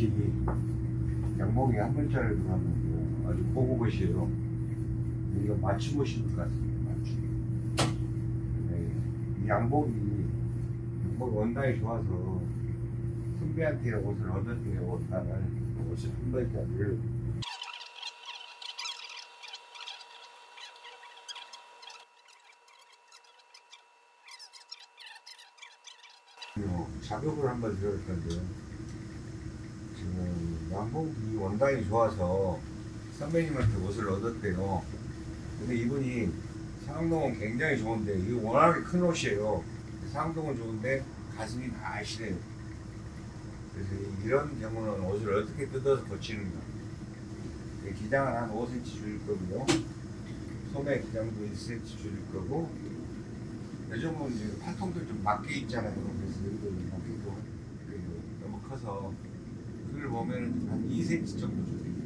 것이 양복이 한 벌짜리 들어가면 아주 고급것이에요. 이거 맞춤옷인 것 같습니다. 맞춤. 네, 이 양복이 양복 원단이 좋아서 선배한테 옷을 얻었대요. 원단을 옷을 한 어, 작업을 한번 들어볼 건데요. 지금 양복이 원단이 좋아서 선배님한테 옷을 얻었대요. 근데 이분이 상동은 굉장히 좋은데 이게 워낙에 큰 옷이에요. 상동은 좋은데 가슴이 날씬해요. 그래서 이런 경우는 옷을 어떻게 뜯어서 고치는가. 이 기장은 한 5cm 줄일 거고요. 소매 기장도 1cm 줄일 거고 요즘은 이제 팔통도 좀 맞게 있잖아요. 그래서 여기도 그리고 너무 커서 그걸 보면은 한 2cm 정도 줄여요.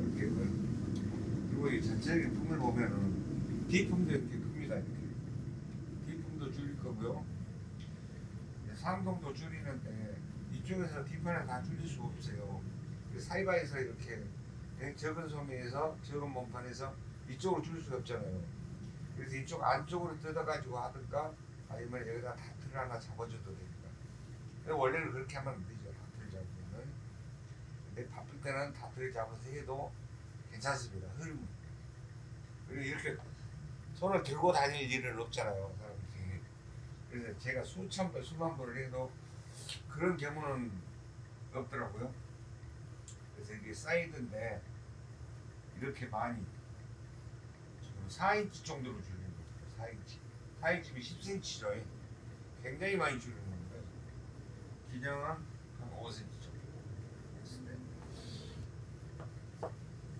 이렇게 그- 그리고 이 전체적인 품을 보면은 D품도 이렇게 큽니다. 이렇게 D품도 줄일 거고요. 상동도 줄이는데 이쪽에서 D편을 다 줄일 수 없어요. 그 사이바에서 이렇게 적은 소매에서 적은 몸판에서 이쪽으로 줄일 수가 없잖아요. 그래서 이쪽 안쪽으로 뜯어가지고 하든가 아니면 여기다 다트를 하나 잡아줘도. 근데 원래는 그렇게 하면 안 되죠. 다트를 잡으면은. 근데 바쁠 때는 다트를 잡아서 해도 괜찮습니다. 흐름. 그리고 이렇게 손을 들고 다닐 일은 없잖아요. 사람들이. 그래서 제가 수천 번, 수만 번을 해도 그런 경우는 없더라고요. 그래서 이게 사이드인데 이렇게 많이 지금 4인치 정도로 줄이는 겁니다. 4인치. 4인치면 10cm죠. 굉장히 많이 줄이는 겁니다. 기장은 한 5cm 정도 했을 때.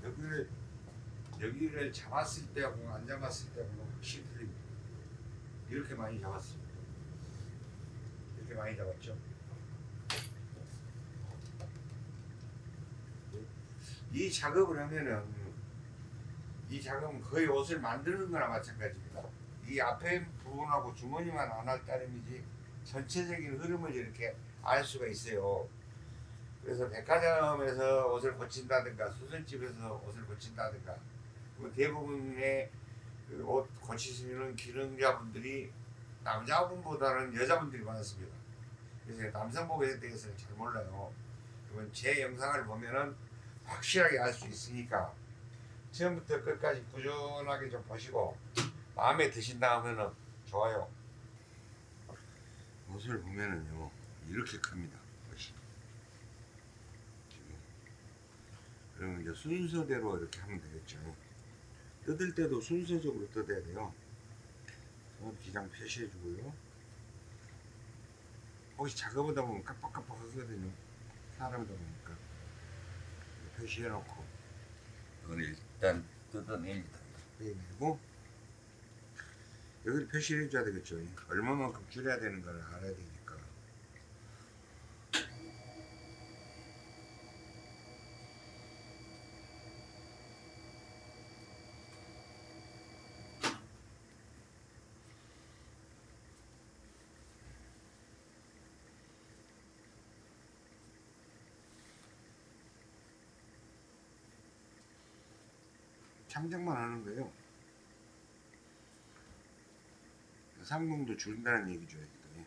여기를 여기를 잡았을 때하고 안 잡았을 때하고는 확실히 틀립니다. 이렇게 많이 잡았습니다. 이렇게 많이 잡았죠. 이 작업을 하면은 이 작업은 거의 옷을 만드는 거나 마찬가지입니다. 이 앞에 부분하고 주머니만 안 할 따름이지 전체적인 흐름을 이렇게 알 수가 있어요. 그래서 백화점에서 옷을 고친다든가 수선집에서 옷을 고친다든가 뭐 대부분의 그옷 고치시는 기능자분들이 남자분보다는 여자분들이 많습니다. 그래서 남성복에 대해서는 잘 몰라요. 그러면 제 영상을 보면은 확실하게 알 수 있으니까 처음부터 끝까지 꾸준하게 좀 보시고 마음에 드신다 하면은 좋아요. 옷을 보면은요 이렇게 큽니다. 옷이. 지금. 그러면 이제 순서대로 이렇게 하면 되겠죠. 뜯을 때도 순서적으로 뜯어야 돼요. 어, 기장 표시해 주고요. 혹시 작업하다 보면 깜빡깜빡 하거든요. 사람이다 보니까. 표시해 놓고 이건 일단 뜯어내니다. 빼내고 여기를 표시를 해줘야 되겠죠. 얼마만큼 줄여야 되는 걸 알아야 되니까. 참작만 하는 거예요. 상공도 줄인다는 얘기죠. 여기도.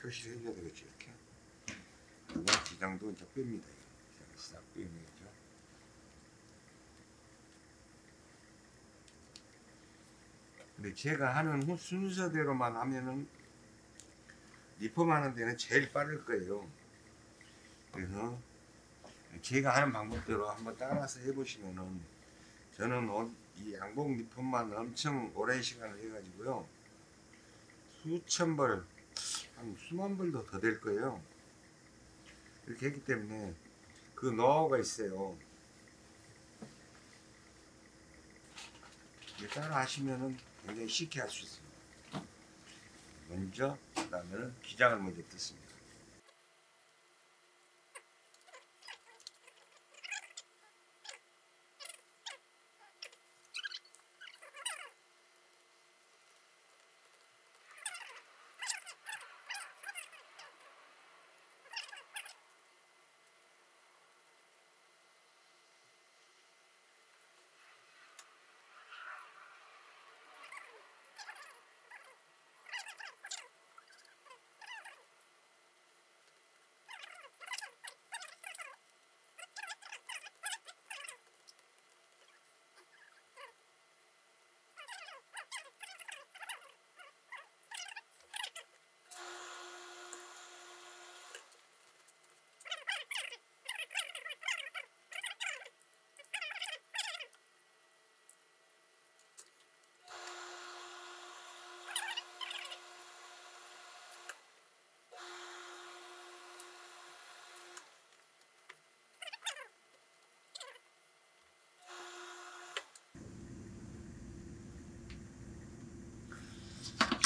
표시를 해줘야 되겠죠. 이렇게. 그리고 기장도 이제 뺍니다. 기장을 싹 빼는. 근데 제가 하는 후- 순서대로만 하면은 리폼하는 데는 제일 빠를 거예요. 그래서 제가 하는 방법대로 한번 따라서 해보시면은 저는 옷- 이 양복 리폼만 엄청 오랜 시간을 해가지고요 수천 벌, 한 수만 벌도 더 될 거예요. 이렇게 했기 때문에 그 노하우가 있어요. 따라 하시면은 굉장히 쉽게 할 수 있습니다. 먼저 그 다음에는 기장을 먼저 뜯습니다.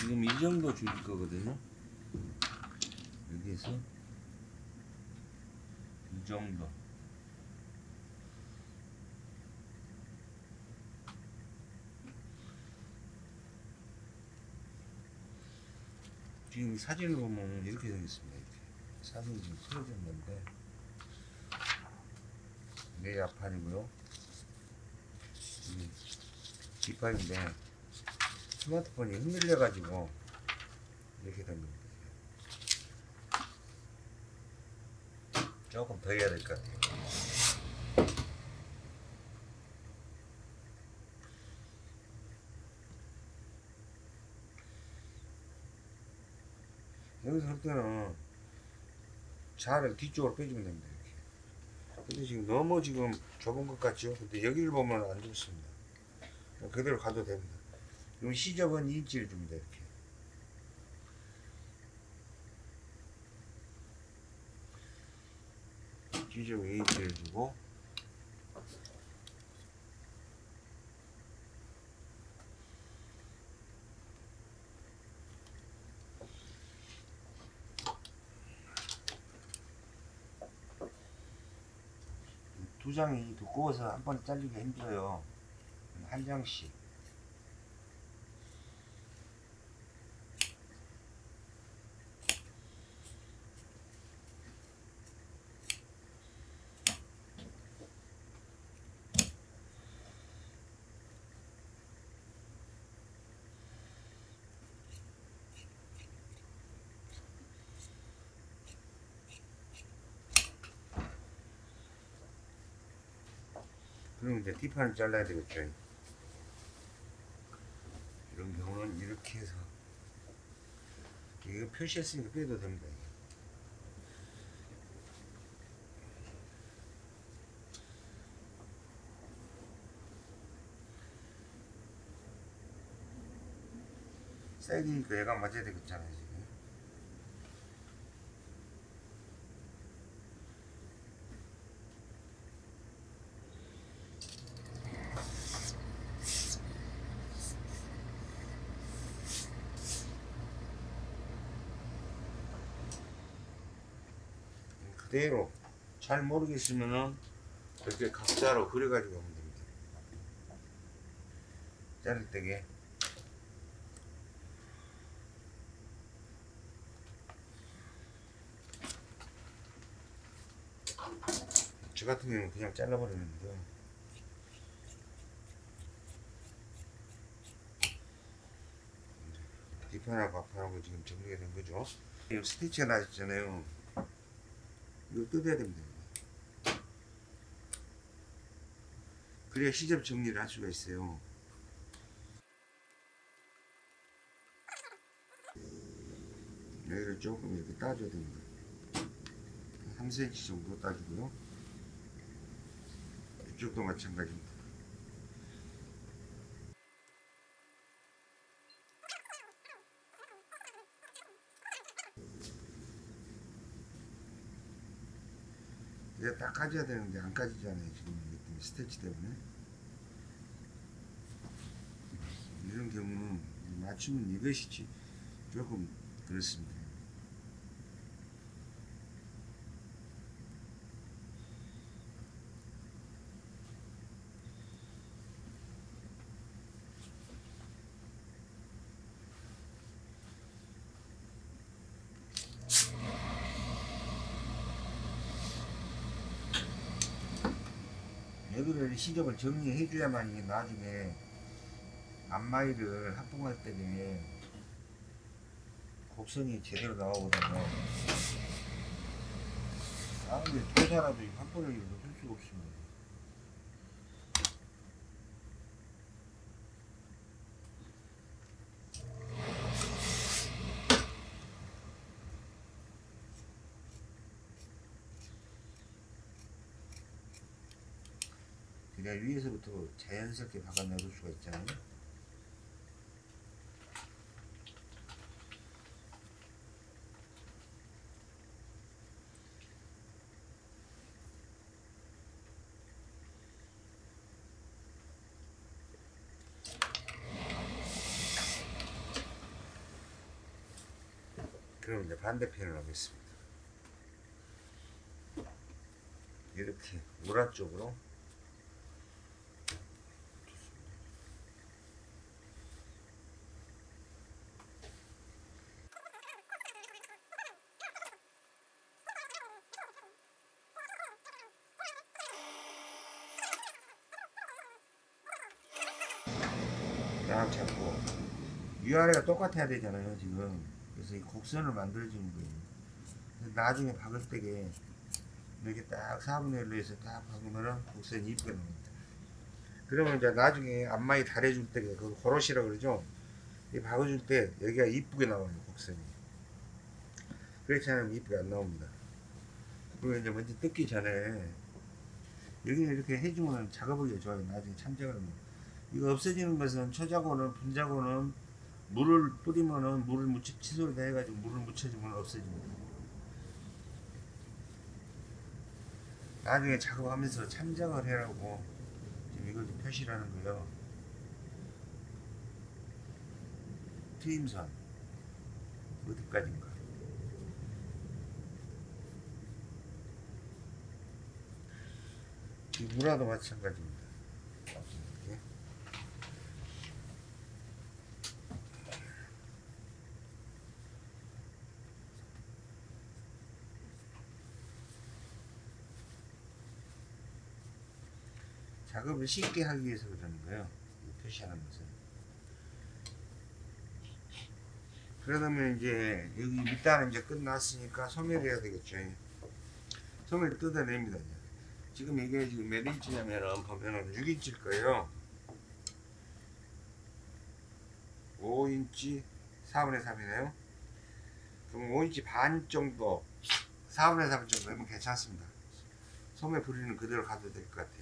지금 이 정도 줄일 거거든요. 여기에서 이 정도. 지금 사진을 보면 이렇게 생겼습니다. 이렇게. 사진이 지금 앞판이고요. 이게 뒷판인데 스마트폰이 흔들려가지고 이렇게 된 겁니다. 조금 더 해야 될 것 같아요. 여기서 할 때는 자를 뒤쪽으로 빼주면 됩니다. 이렇게. 근데 지금 너무 지금 좁은 것 같죠? 근데 여기를 보면 안 좋습니다. 그대로 가도 됩니다. 이 시접은 2인치를 줍니다. 이렇게. 시접 2인치를 주고 두 장이 두꺼워서 한 번에 잘리기 힘들어요. 한 장씩. 그럼 이제 뒷판을 잘라야 되겠죠. 이런 경우는 이렇게 해서 이거 표시했으니까 빼도 됩니다. 사이드니까 얘가 맞아야 되겠잖아요. 지금. 그대로 잘 모르겠으면은 이렇게 각자로 그려가지고 하면 됩니다. 자를 때게 저 같은 경우는 그냥 잘라버리는데요. 뒷판하고 앞판하고 지금 정리가 된 거죠. 이 스티치가 나셨잖아요. 이거 뜯어야 됩니다. 그래야 시접 정리를 할 수가 있어요. 여기를 조금 이렇게 따줘야 됩니다. 3cm 정도 따주고요. 이쪽도 마찬가지입니다. 딱 까져야 되는데 안 까지잖아요 지금 이것 때문에 스테치 때문에. 이런 경우는 맞추면 이것이지 조금 그렇습니다 여기를 시접을 정리해 줘야만 이게 나중에 앞마이를 합봉할 때에 곡선이 제대로 나오거든요. 아무리 도사라도 한 번을 할 수가 없습니다. 그래야 위에서부터 자연스럽게 박아 넣을 수가 있잖아요. 그럼 이제 반대편을 하겠습니다. 이렇게 우라 쪽으로 딱 잡고 위아래가 똑같아야 되잖아요 지금. 그래서 이 곡선을 만들어주는 거예요. 나중에 박을 때게 이렇게 딱 4분의 1로 해서 딱 박으면은 곡선이 이쁘게 나옵니다. 그러면 이제 나중에 앞마이 달해줄 때게 그 고로시라 그러죠? 이 박아줄 때 여기가 이쁘게 나와요 곡선이. 그렇지 않으면 이쁘게 안 나옵니다. 그리고 이제 먼저 뜯기 전에 여기는 이렇게 해주면 작업하기가 좋아요. 나중에 참작을 하면. 이거 없어지는 것은 초자고는 분자고는 물을 뿌리면은 물을 묻혀 칫솔에다 해가지고 물을 묻혀주면 없어집니다. 나중에 작업하면서 참작을 해라고 지금 이걸 좀 표시를 하는 거예요. 트임선 어디까지인가? 이 무라도 마찬가지입니다. 이렇게. 작업을 쉽게 하기 위해서 그러는 거예요. 이 표시하는 것은. 그러면 이제 여기 밑단은 이제 끝났으니까 소멸해야 되겠죠. 소멸 뜯어냅니다. 지금 이게 지금 몇 인치냐면은 보면은 6인치일 거예요. 5인치 4분의 3이네요. 그럼 5인치 반 정도 4분의 3 정도 면 괜찮습니다. 소매 부리는 그대로 가도 될 것 같아요.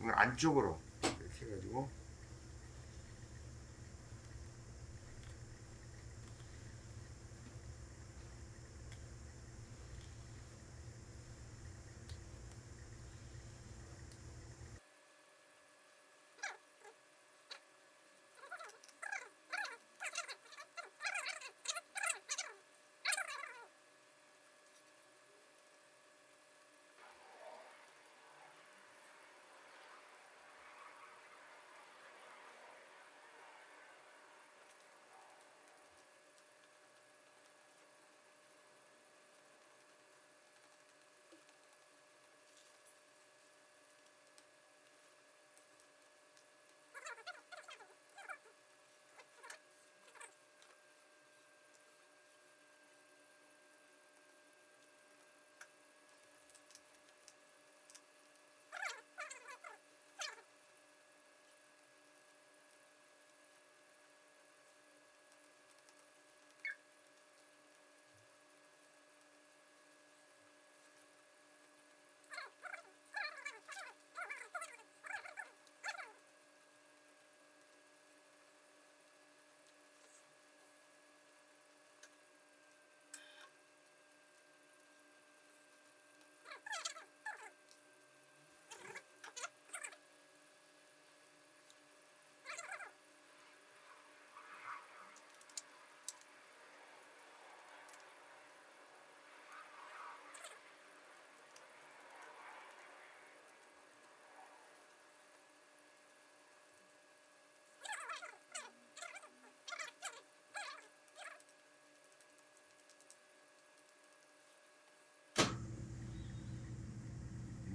안쪽으로 이렇게 해가지고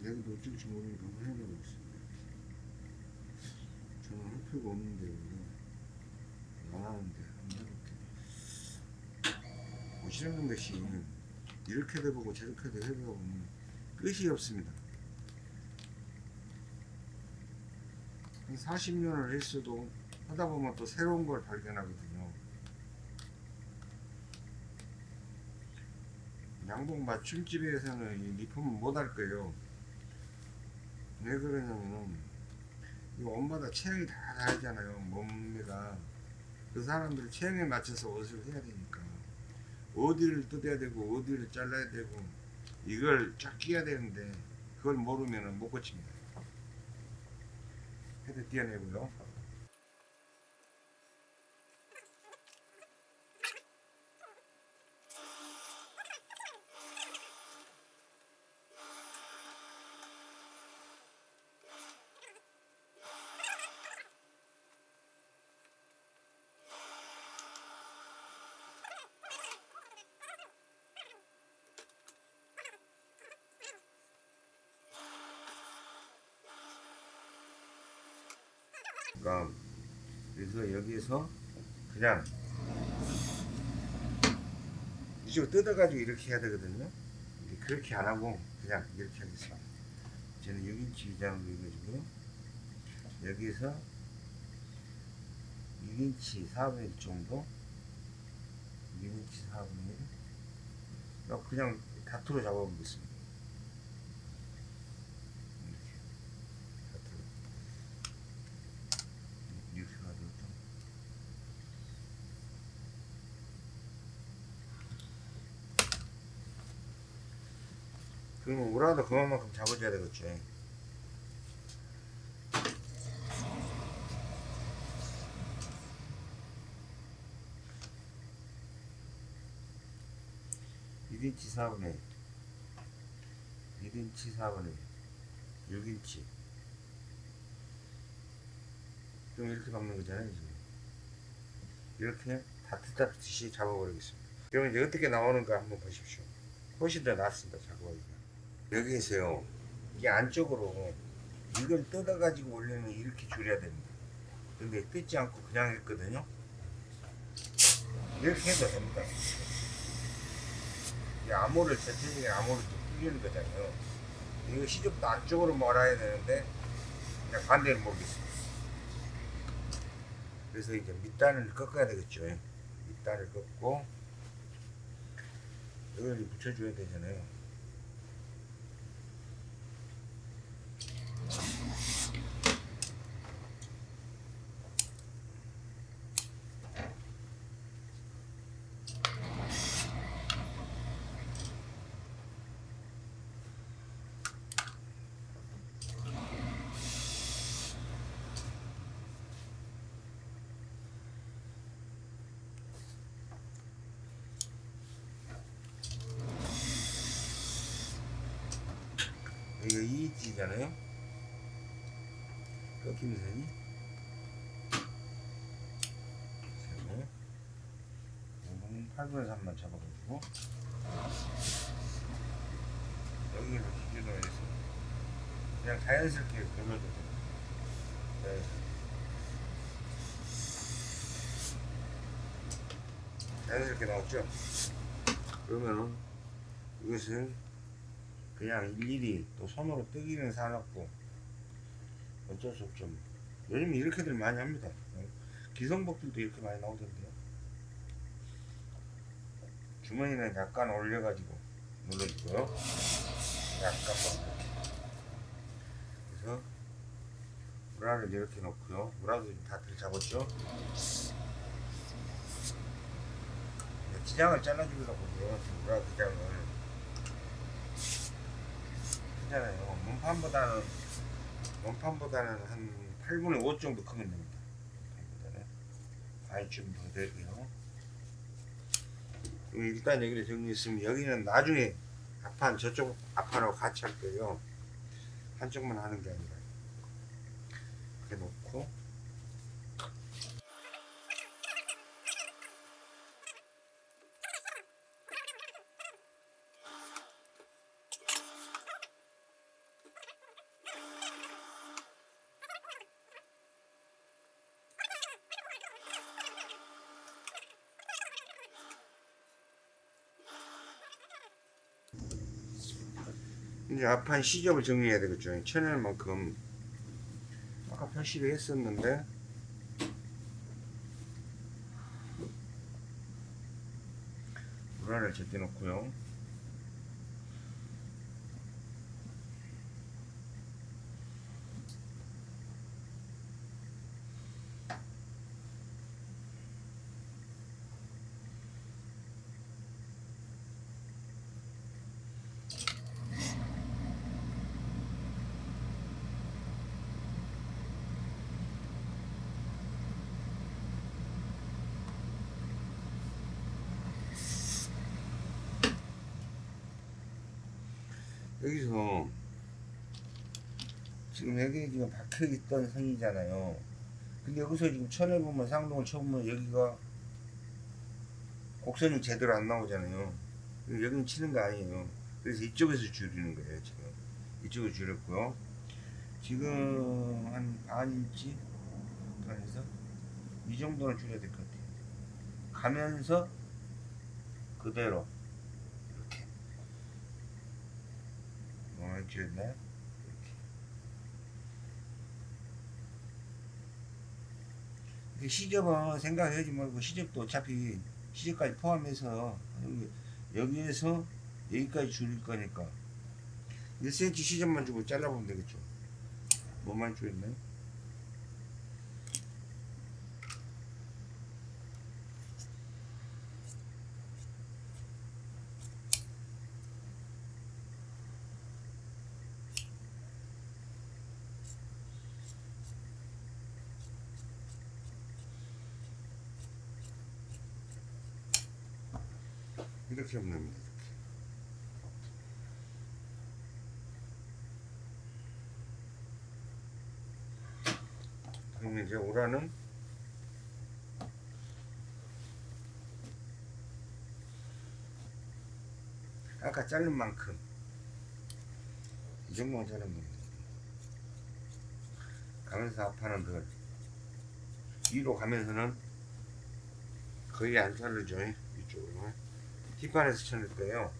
여기도 어쩔지 모르니까 한번 해보고 있습니다. 저는 할 필요가 없는데 이거 안 하는데 한번 해볼게. 보시는 것이 이렇게도 해보고 저렇게도 해보고 끝이 없습니다. 한 40년을 했어도 하다 보면 또 새로운 걸 발견하거든요. 양복 맞춤집에서는 이 리폼은 못 할 거예요. 왜 그러냐면은 이 옷마다 체형이 다 다르잖아요 몸매가. 그 사람들 체형에 맞춰서 옷을 해야 되니까. 어디를 뜯어야 되고 어디를 잘라야 되고 이걸 쫙 꿰야 되는데 그걸 모르면은 못 고칩니다. 헤드 띄어내고요 그러니까 그래서 여기에서 그냥 이쪽으로 뜯어가지고 이렇게 해야 되거든요. 그렇게 안 하고 그냥 이렇게 하겠습니다. 저는 6인치 위장으로 해가지고 여기에서 6인치 4분의 1 정도 6인치 4분의 1 어, 그냥 다투로 잡아보겠습니다. 이렇게 다투로 이렇게 가지고 좀 그러면 우라도 그만큼 잡아줘야 되겠죠. 일인치 4분의 1 1인치 4분의 1 6인치. 좀 이렇게 박는 거잖아요 지금. 이렇게 다트다트시 잡아버리겠습니다. 그러면 이제 어떻게 나오는가 한번 보십시오. 훨씬 더 낫습니다 작업하기가 여기에서요. 이게 안쪽으로 이걸 뜯어가지고 올리면 이렇게 줄여야 됩니다. 근데 뜯지 않고 그냥 했거든요. 이렇게 해도 됩니다. 이 암호를 전체적인 암호를 좀 뿌리는 거잖아요. 이거 시접도 안쪽으로 몰아야 되는데 그냥 반대로 모르겠습니다. 그래서 이제 밑단을 꺾어야 되겠죠. 밑단을 꺾고 이걸 붙여줘야 되잖아요 여기가 2인치잖아요 꺾이는. 선이 세고 5분 8분의 3만 잡아가지고. 여기를 기준으로 해서. 그냥 자연스럽게 걸어도 돼요 자연스럽게. 자연스럽게 나왔죠? 그러면은 이것을 그냥 일일이 또 손으로 뜨기는 사놨고 어쩔 수 없죠. 요즘 이렇게들 많이 합니다. 기성복들도 이렇게 많이 나오던데요. 주머니는 약간 올려가지고 눌러주고요. 약간만 이렇게. 그래서 우라를 이렇게 놓고요. 우라도 다 들잡았죠. 기장을 잘라주려고 그래요. 우라 기장을. 크잖아요. 몸판보다는 몸판보다는 한 8분의 5 정도 크면 됩니다. 몸판보다는 아이 좀더 되고요. 그럼 일단 여기를 정리했으면 여기는 나중에 앞판 저쪽 앞판하고 같이 할 거예요. 한쪽만 하는 게 아니라 이렇게 놓고 앞판 시접을 정리해야 되겠죠. 쳐낼 만큼 아까 표시를 했었는데 불화를 제껴 놓고요. 여기서 지금 여기 지금 박혀 있던 선이잖아요. 근데 여기서 지금 천에 보면 상동을 쳐보면 여기가 곡선이 제대로 안 나오잖아요. 여기는 치는 거 아니에요. 그래서 이쪽에서 줄이는 거예요, 지금. 이쪽을 줄였고요. 지금 한 반 인치, 뒷판에서 이 정도는 줄여야 될 것 같아요. 가면서 그대로 이렇게 어, 줄였나요? 이렇게. 이 시접은 생각하지 말고 시접도 어차피 시접까지 포함해서 여기, 여기에서 여기까지 줄일 거니까 1cm 시접만 주고 잘라보면 되겠죠. 뭐만 줄였나요? 이렇게 하면 됩니다. 그러면 이제 오라는 아까 자른 만큼 이 정도만 자르면. 가면서 앞판은 덜 위로 가면서는 거의 안 자르죠 뒷판에서 쳐낼 거예요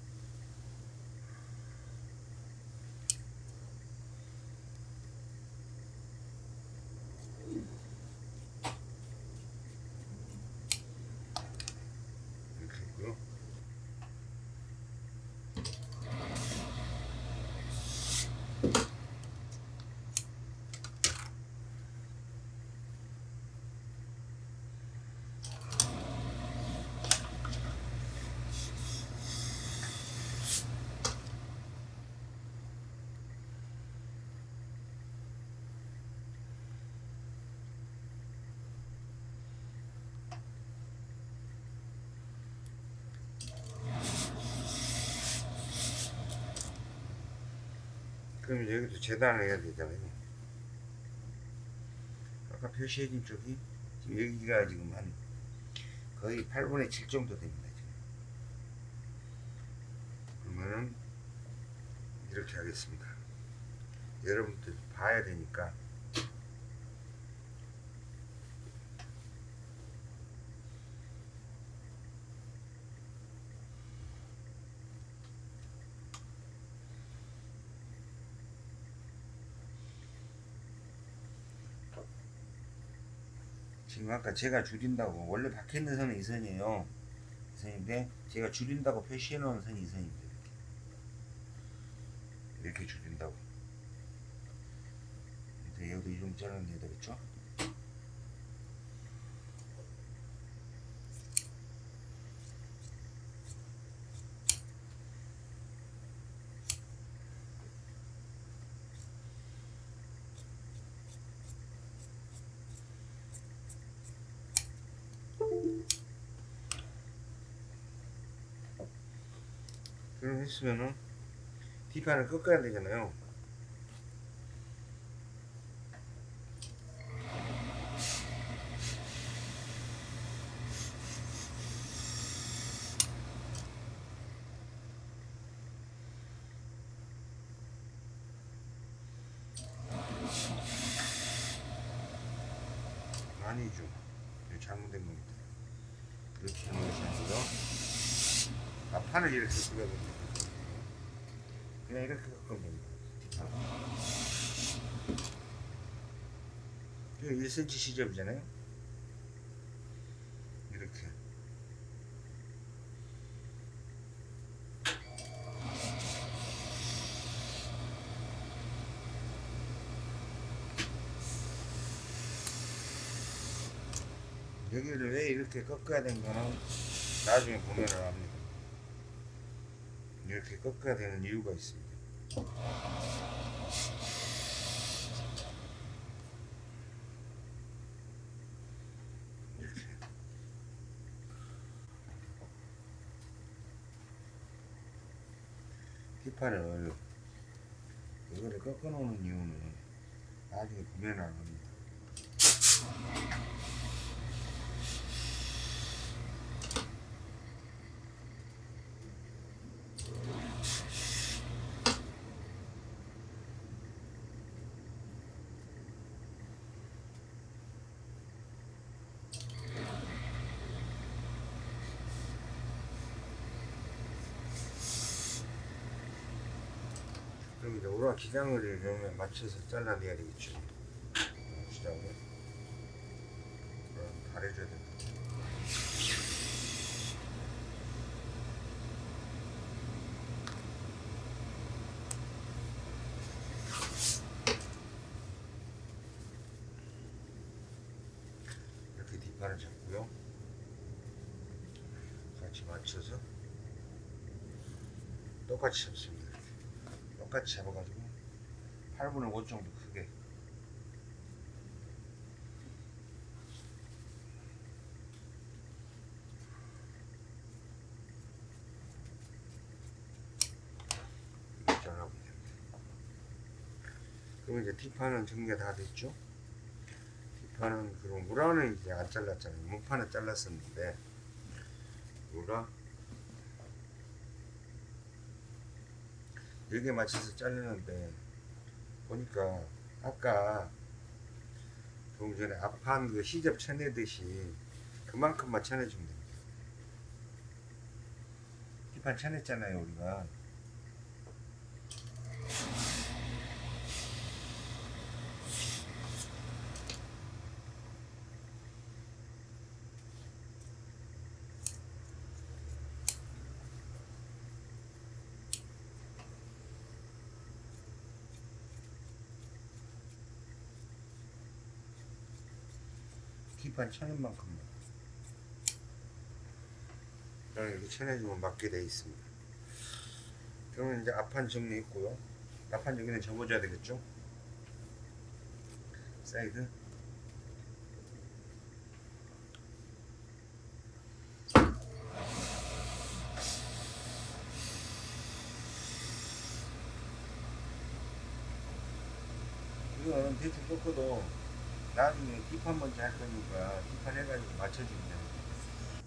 그럼 여기도 재단을 해야 되잖아요. 아까 표시해진 쪽이 지금 여기가 지금 한 거의 8분의 7 정도 됩니다. 지금. 그러면은 이렇게 하겠습니다. 여러분들 봐야 되니까 지금 아까 제가 줄인다고 원래 박혀 있는 선은 이 선이에요. 이 선인데 제가 줄인다고 표시해 놓은 선이 이 선입니다. 이렇게, 이렇게 줄인다고. 여기도 이 정도 잘라내야 되겠죠? 했으면은 뒷판을 꺾어야 되잖아요. 아니죠. 잘못된 겁니다. 이렇게 하는 것이 아니라 아, 판을 이렇게 됩니다. 그냥 이렇게 꺾으면 됩니다. 이거 1cm 시접이잖아요. 이렇게. 여기를 왜 이렇게 꺾어야 된 거는 나중에 보면은 압니다. 이렇게 꺾어야 되는 이유가 있습니다. 이렇게. 뒷판을 이거를 꺾어 놓는 이유는 나중에 보면 압니다. 우리가 기장을 이러면 맞춰서 잘라내야 되겠죠. 기장을. 그럼 가려줘야 된다. 이렇게 뒷판을 잡고요. 같이 맞춰서 똑같이 잡습니다. 똑같이 잡아가지고 8분의 5 정도 크게 잘라보면. 그럼 이제 뒷판은 정리가 다 됐죠? 뒷판은 그럼 우라는 이제 안 잘랐잖아요. 문판은 잘랐었는데 우라 여기에 맞춰서 자르는데 보니까 아까 조금 전에 앞판 그 시접 쳐내듯이 그만큼만 쳐내주면 됩니다. 뒷판 쳐냈잖아요 우리가 뒷판 쳐낸 그냥 이렇게 쳐내주면 맞게 돼 있습니다. 그러면 이제 앞판 정리했고요. 앞판 여기는 접어줘야 되겠죠? 사이드 이건 대충 꺾어도 나중에 뒷판 먼저 할 거니까 뒷판 해가지고 맞춰주면.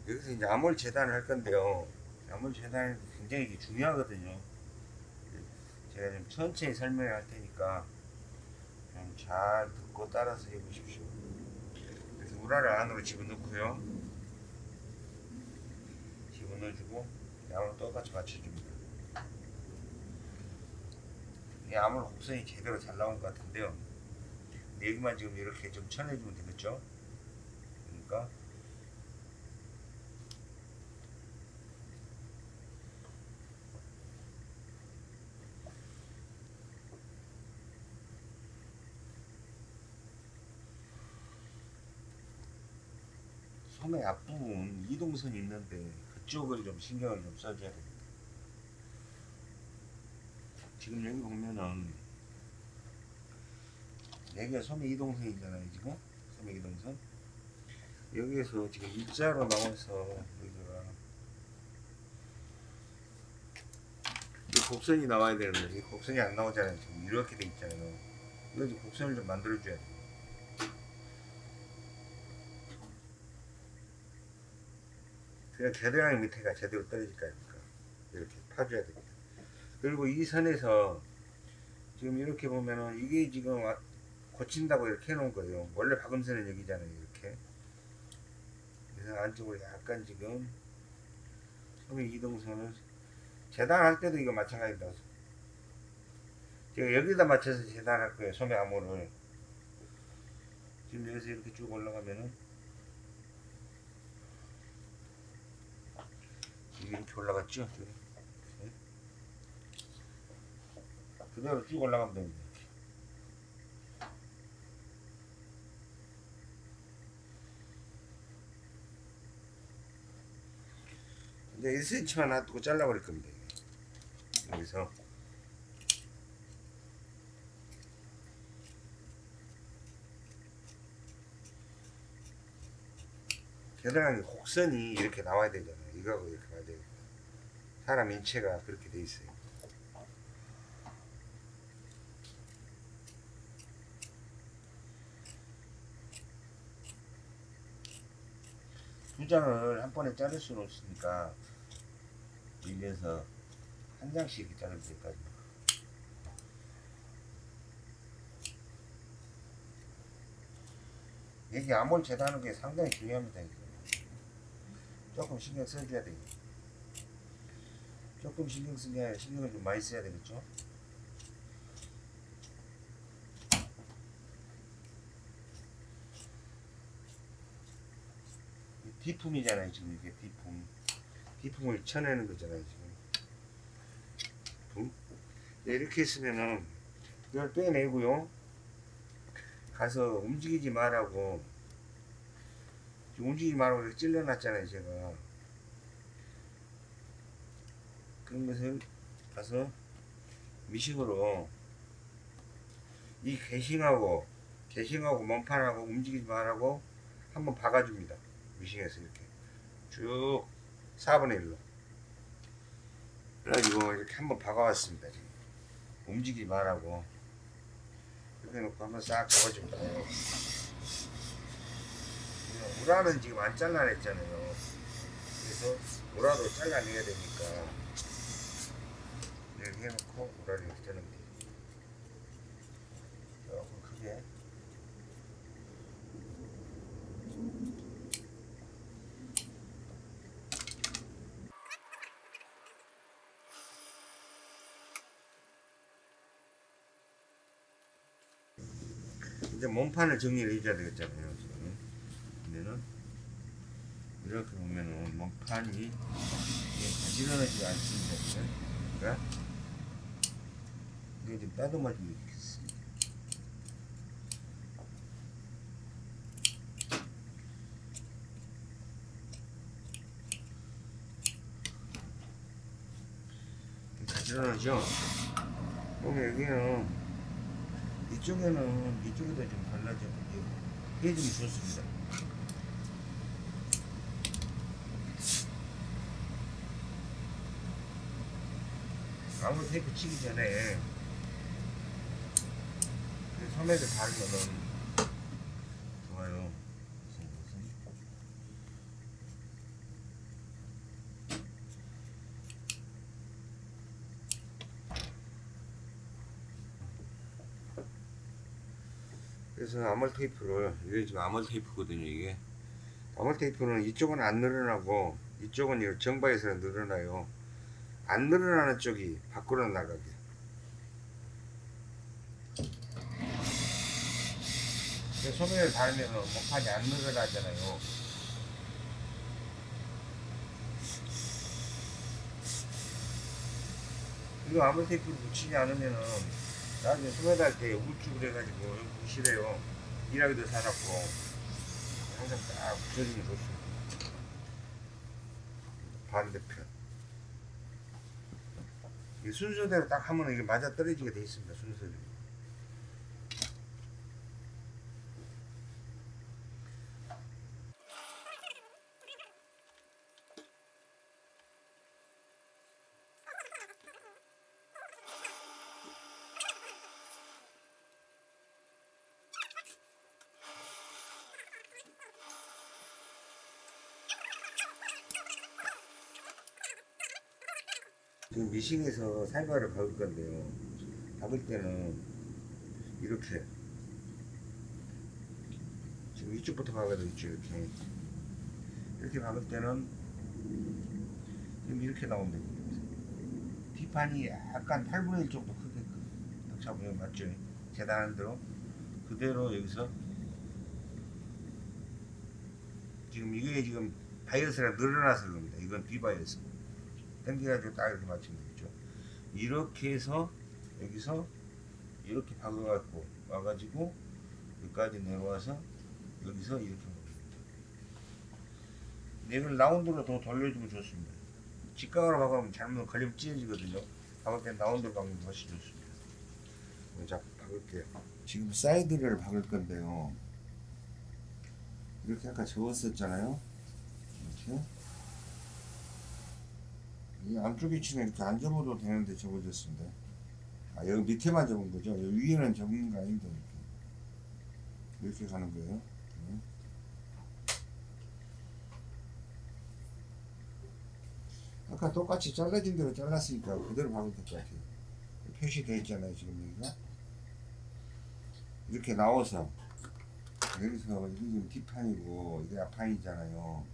여기서 이제 암홀 재단을 할 건데요. 암홀 재단이 굉장히 중요하거든요. 제가 좀 천천히 설명을 할 테니까 잘 듣고 따라서 해보십시오. 그래서 우라를 안으로 집어넣고요. 집어넣어주고 암을 똑같이 맞춰줍니다. 이 암홀 곡선이 제대로 잘 나온 것 같은데요. 근데 여기만 지금 이렇게 좀 쳐내주면 되겠죠? 그러니까 소매 앞부분 이동선이 있는데 그쪽을 좀 신경을 좀 써줘야 됩니다. 지금 여기 보면은 여기가 소매 이동선이잖아요 지금. 소매 이동선 여기에서 지금 일자로 나와서 여기가 이 곡선이 나와야 되는데 이 곡선이 안 나오잖아요 지금. 이렇게 돼 있잖아요. 이거 지금 곡선을 좀 만들어 줘야 돼요. 그냥 겨드랑이 밑에가 제대로 떨어질 거니까? 이렇게 파줘야 됩니다. 그리고 이 선에서 지금 이렇게 보면은 이게 지금 와- 고친다고 이렇게 해놓은 거예요. 원래 박음선은 여기잖아요. 이렇게. 그래서 안쪽으로 약간 지금 소매 이동선을 재단할 때도 이거 마찬가지다. 제가 여기다 맞춰서 재단할 거예요. 소매 암호를. 지금 여기서 이렇게 쭉 올라가면은 이게 이렇게 올라갔죠? 그대로 쭉 올라가면 됩니다. 이제 1cm만 놔두고 잘라버릴 겁니다. 여기서 겨드랑이 곡선이 이렇게 나와야 되잖아요. 이거하고 이렇게 나와야 돼요. 사람 인체가 그렇게 돼 있어요. 두 장을 한 번에 자를 수는 없으니까 늘려서 한 장씩 자르면 되거든요. 여기 암홀 재단하는 게 상당히 중요합니다. 조금 신경 써줘야 돼요. 조금 신경 쓰게 신경을 좀 많이 써야 되겠죠. 뒤품이잖아요, 지금 이게 디품. 디품을 쳐내는 거잖아요 지금. 이렇게 했으면은 이걸 빼내고요. 가서 움직이지 말라고. 움직이지 말라고 이렇게 찔러놨잖아요 제가. 그런 것을 가서 미식으로 이 개싱하고 개싱하고 몸판하고 움직이지 말라고 한번 박아줍니다. 미싱에서 이렇게. 쭉 4분의 1로 그래가지고 이렇게 한번 박아왔습니다. 지금 움직이지 말라고 이렇게 놓고 한번 싹 잡아줍니다. 우라는 지금 안 잘라냈잖아요. 그래서 우라도 잘라내야 되니까 이렇게 해놓고 우라를 이렇게 되는 거예요. 조금 크게 이제 몸판을 정리를 해줘야 되겠잖아요 지금. 근데는 이렇게 보면은 몸판이 가지런하지 않습니다 그러니까 이게 좀 따듬어지면 좋겠습니다. 가지런하죠? 그럼 여기는 이쪽에는 이쪽에다 좀 발라줘 해주면 좋습니다. 아무 테이프 치기 전에 그 소매를 바르면은 좋아요 무슨 무슨 그래서 아몰 테이프를 이게 지금 아몰 테이프거든요 이게. 아몰 테이프는 이쪽은 안 늘어나고 이쪽은 이 정바에서 늘어나요. 안 늘어나는 쪽이 밖으로 나가게. 소매를 달면 목판이 안 늘어나잖아요. 이거 아몰 테이프를 붙이지 않으면은 나중에 소매 달때 우울증 그래가지고 부시래요 일하기도 사놨고 항상 딱 붙여주기 좋습니다 반대편. 이 순서대로 딱 하면 이게 맞아 떨어지게 돼 있습니다 순서대로 미싱에서 살과를 박을 건데요. 박을 때는 이렇게 지금 이쪽부터 박아야 되겠죠 이렇게 이렇게 박을 때는 지금 이렇게 나오면 됩니다. 뒷판이 약간 8분의 1 정도 크게 딱 잡으면 맞죠? 재단하는 대로 그대로 여기서 지금 이게 지금 바이어스가 늘어나서 그럽니다. 이건 비바이어스. 당겨가지고 딱 이렇게 되겠죠. 이렇게 해서 여기서 이렇게 박아갖고 와가지고 여기까지 내려와서 여기서 이렇게 이걸 라운드로 더 돌려주면 좋습니다. 직각으로 박으면 잘못 걸리면 찢어지거든요. 박을 때 라운드로 박으면 훨씬 좋습니다. 자, 박을게요. 지금 사이드를 박을 건데요. 이렇게 아까 접었었잖아요. 이렇게. 이 안쪽 위치는 이렇게 안 접어도 되는데 접어졌습니다. 아, 여기 밑에만 접은 거죠. 여기 위에는 접는 거 아닙니다. 이렇게. 이렇게 가는 거예요. 네. 아까 똑같이 잘라진 대로 잘랐으니까 그대로 박으면 될 것 같아요. 표시되어 있잖아요. 지금 여기가. 이렇게 나와서 여기서 이게 지금 뒷판이고 이게 앞판이잖아요.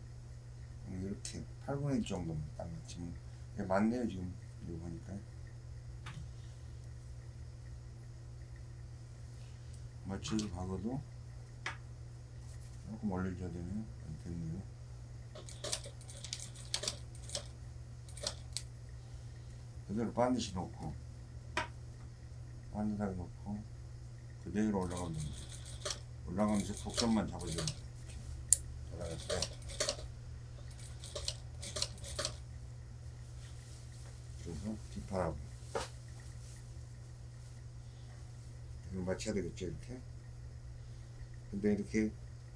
이렇게 8분의 1 정도만 딱 맞추면 예, 예, 맞네요 지금. 이거 보니까. 마취를 박아도 조금 올려줘야 되네요 안 됐네요. 그대로 반드시 놓고 반듯하게 놓고 그대로 올라가면 됩니다 올라가면서 속점만 잡아주면 됩니다 올라갔어요. 래서 뒷판하고 이걸 맞춰야 되겠죠 이렇게? 근데 이렇게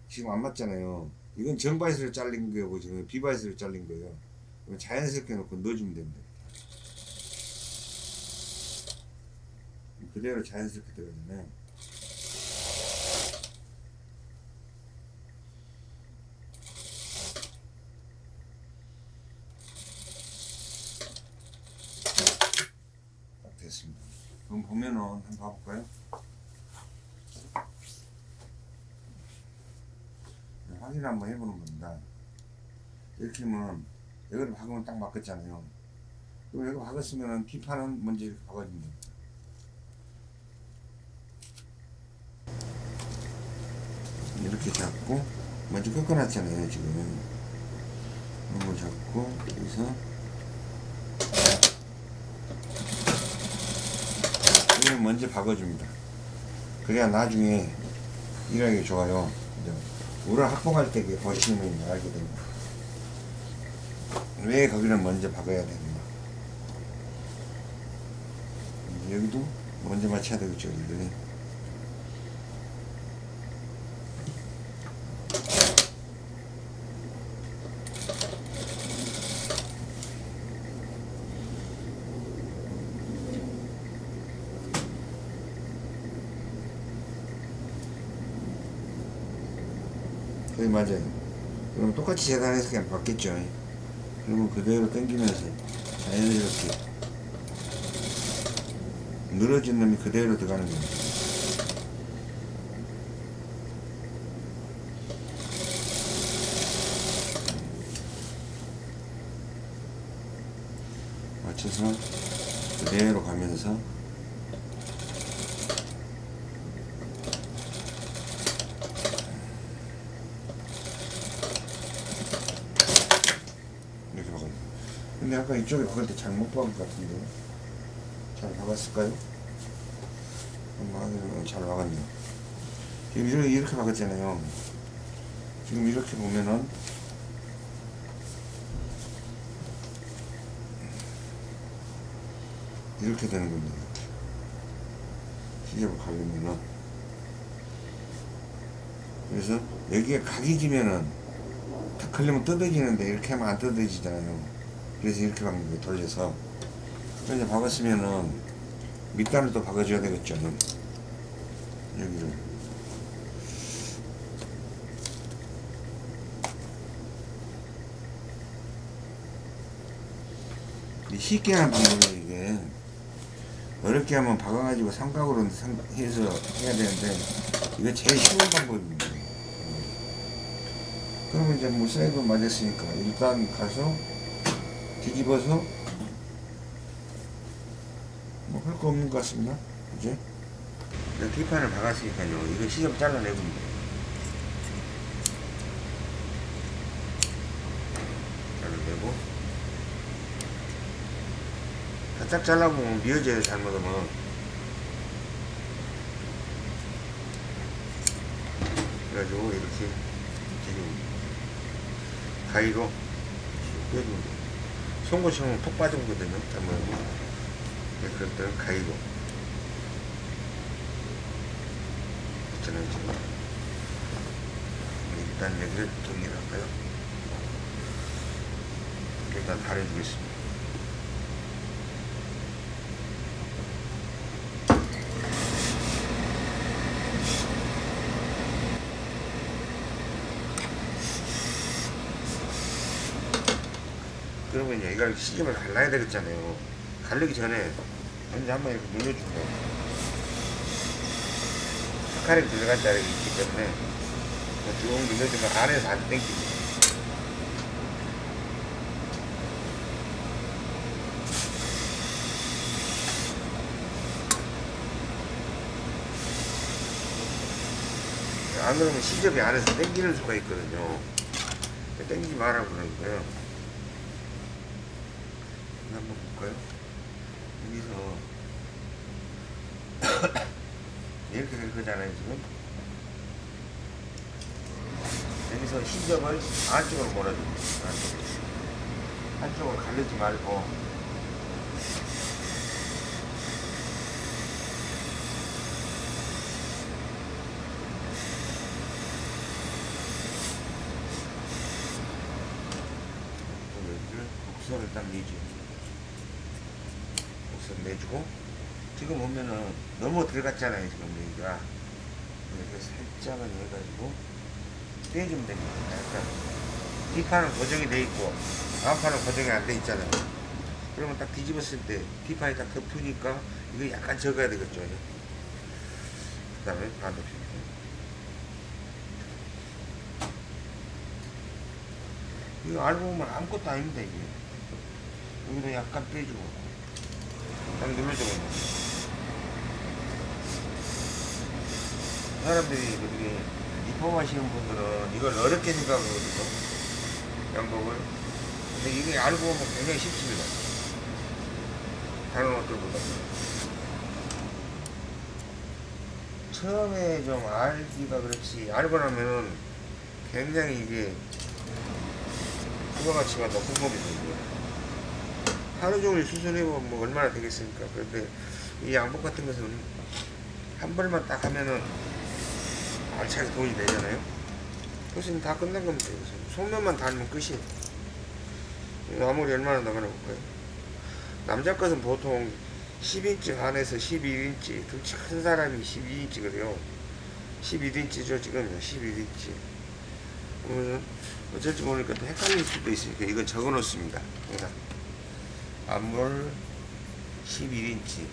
지금 안 맞잖아요. 이건 정바이스를 잘린 거고 지금 비바이스를 잘린 거예요. 이거 자연스럽게 놓고 넣어주면 됩니다. 그대로 자연스럽게 들어가잖아요 딱 됐습니다 그럼 보면은 한번 봐볼까요? 네, 확인 한번 해보는 겁니다. 이렇게 하면 여기를 박으면 딱 맞겠잖아요. 그럼 여기 박았으면 뒷판은 먼저 이렇게 박아주면 됩니다. 이렇게 잡고 먼저 꺾어놨잖아요 지금 이거 잡고 여기서 이걸 먼저 박아줍니다. 그래야 나중에 일하기 좋아요. 이제 우를 확보할 때 보시면 알게 됩니다. 왜 거기를 먼저 박아야 되는가. 여기도 먼저 맞춰야 되겠죠, 여기를. 거의 맞아요. 그럼 똑같이 재단해서 그냥 받겠죠. 그러면 그대로 당기면서 자연스럽게 늘어진 놈이 그대로 들어가는 겁니다. 맞춰서 그대로 가면서 이렇게 박아요. 이쪽에 박을 때 잘못 박은 것 같은데 잘 박았을까요? 한번 확인해보면 잘 박았네요. 지금 이렇게, 박았잖아요. 지금 이렇게 보면은 이렇게 되는 겁니다. 시접을 가려면은 그래서 여기에 각이 지면은 탁 걸리면 뜯어지는데 이렇게 하면 안 뜯어지잖아요. 그래서 이렇게 박는. 돌려서. 그래서 박았으면은 밑단을 또 박아줘야 되겠죠. 여기를. 이 쉽게 하는 방법이에요, 이게. 어렵게 하면 박아가지고 삼각으로 삼- 해서 해야 되는데, 이거 제일 쉬운 방법입니다. 그러면 이제 뭐 사이드 맞았으니까 일단 가서 뒤집어서 뭐 할 거 없는 것 같습니다. 이제 뒷판을 박았으니까요. 이거 시접 잘라내고 잘라내고 바짝 잘라보면 미어져요 잘못하면 그래가지고 이렇게 지금 가위로 돼요. 톡 빠지거든요. 잘못하면 네, 그럴 때는 가위로 지금 일단 여기를 정리할까요? 일단 가려주겠습니다. 이제 이걸 시접을 갈라야 되겠잖아요. 갈르기 전에 먼저 한번 이렇게 눌러주고 스카를 들어간 자리가 있기 때문에 쭉 눌러주면 안에서 안 땡기고 안 그러면 시접이 안에서 땡기는 수가 있거든요. 땡기지 말라고 그러니까요. 볼까요? 여기서 이렇게 될 거잖아요 지금 여기서 시접을 안쪽으로 몰아줍니다 안쪽으로. 가르지 말고 여기를 곡선을 딱 내죠 곡선 내주고 지금 보면은 너무 들어갔잖아요 지금 여기가. 이렇게 살짝은 해가지고 떼주면 됩니다 약간 뒷판은 고정이 돼 있고 앞판은 고정이 안 돼 있잖아요. 그러면 딱 뒤집었을 때 뒷판이 딱 덮으니까 이거 약간 적어야 되겠죠. 그 다음에 반대편 이거 알고 보면 아무것도 아닙니다 이게. 여기도 약간 빼주고. 딱 눌러주고 사람들이 그렇게 리폼하시는 분들은 이걸 어렵게 생각하거든요. 양복을. 근데 이게 알고 보면 굉장히 쉽습니다. 다른 옷들보다. 처음에 좀 알기가 그렇지 알고 나면은 굉장히 이게 부가가치가 높은 겁니다. 하루 종일 수선해보면 뭐 얼마나 되겠습니까? 그런데 이 양복 같은 것은 한 벌만 딱 하면은 알차게 돈이 되잖아요. 그것은 다 끝난 겁니다. 속면만 달면 끝이에요 아무리 얼마나 나가나 볼까요? 남자 것은 보통 10인치 안에서 11인치 등치 큰 사람이 12인치거든요. 11인치죠 지금. 11인치. 그러면 어쩔지 모르니까 또 헷갈릴 수도 있으니까 이건 적어 놓습니다. 그러니까 앞물 11인치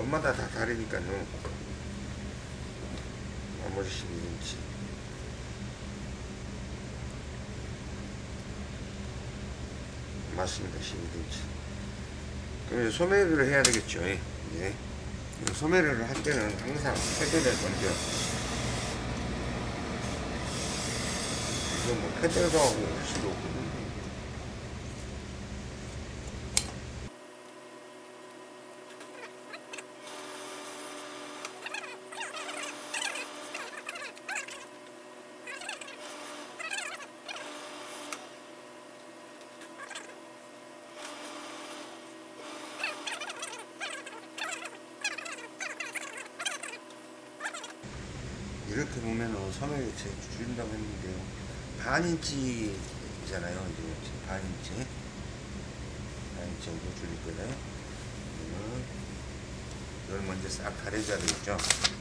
엄마다 다 다르니까요 앞물 11인치 맞습니다 11인치 그럼 소매를 해야 되겠죠 예. 예. 소매를 할 때는 항상 패드를 먼저 이거 뭐 패드도 하고 할 수도 없거든요 이렇게 보면은 소매를 제 줄인다고 했는데요 반 인치잖아요 이제 지금 반 인치 반 인치 정도 줄일 거예요 그러면 먼저 싹 가려줘야 되겠죠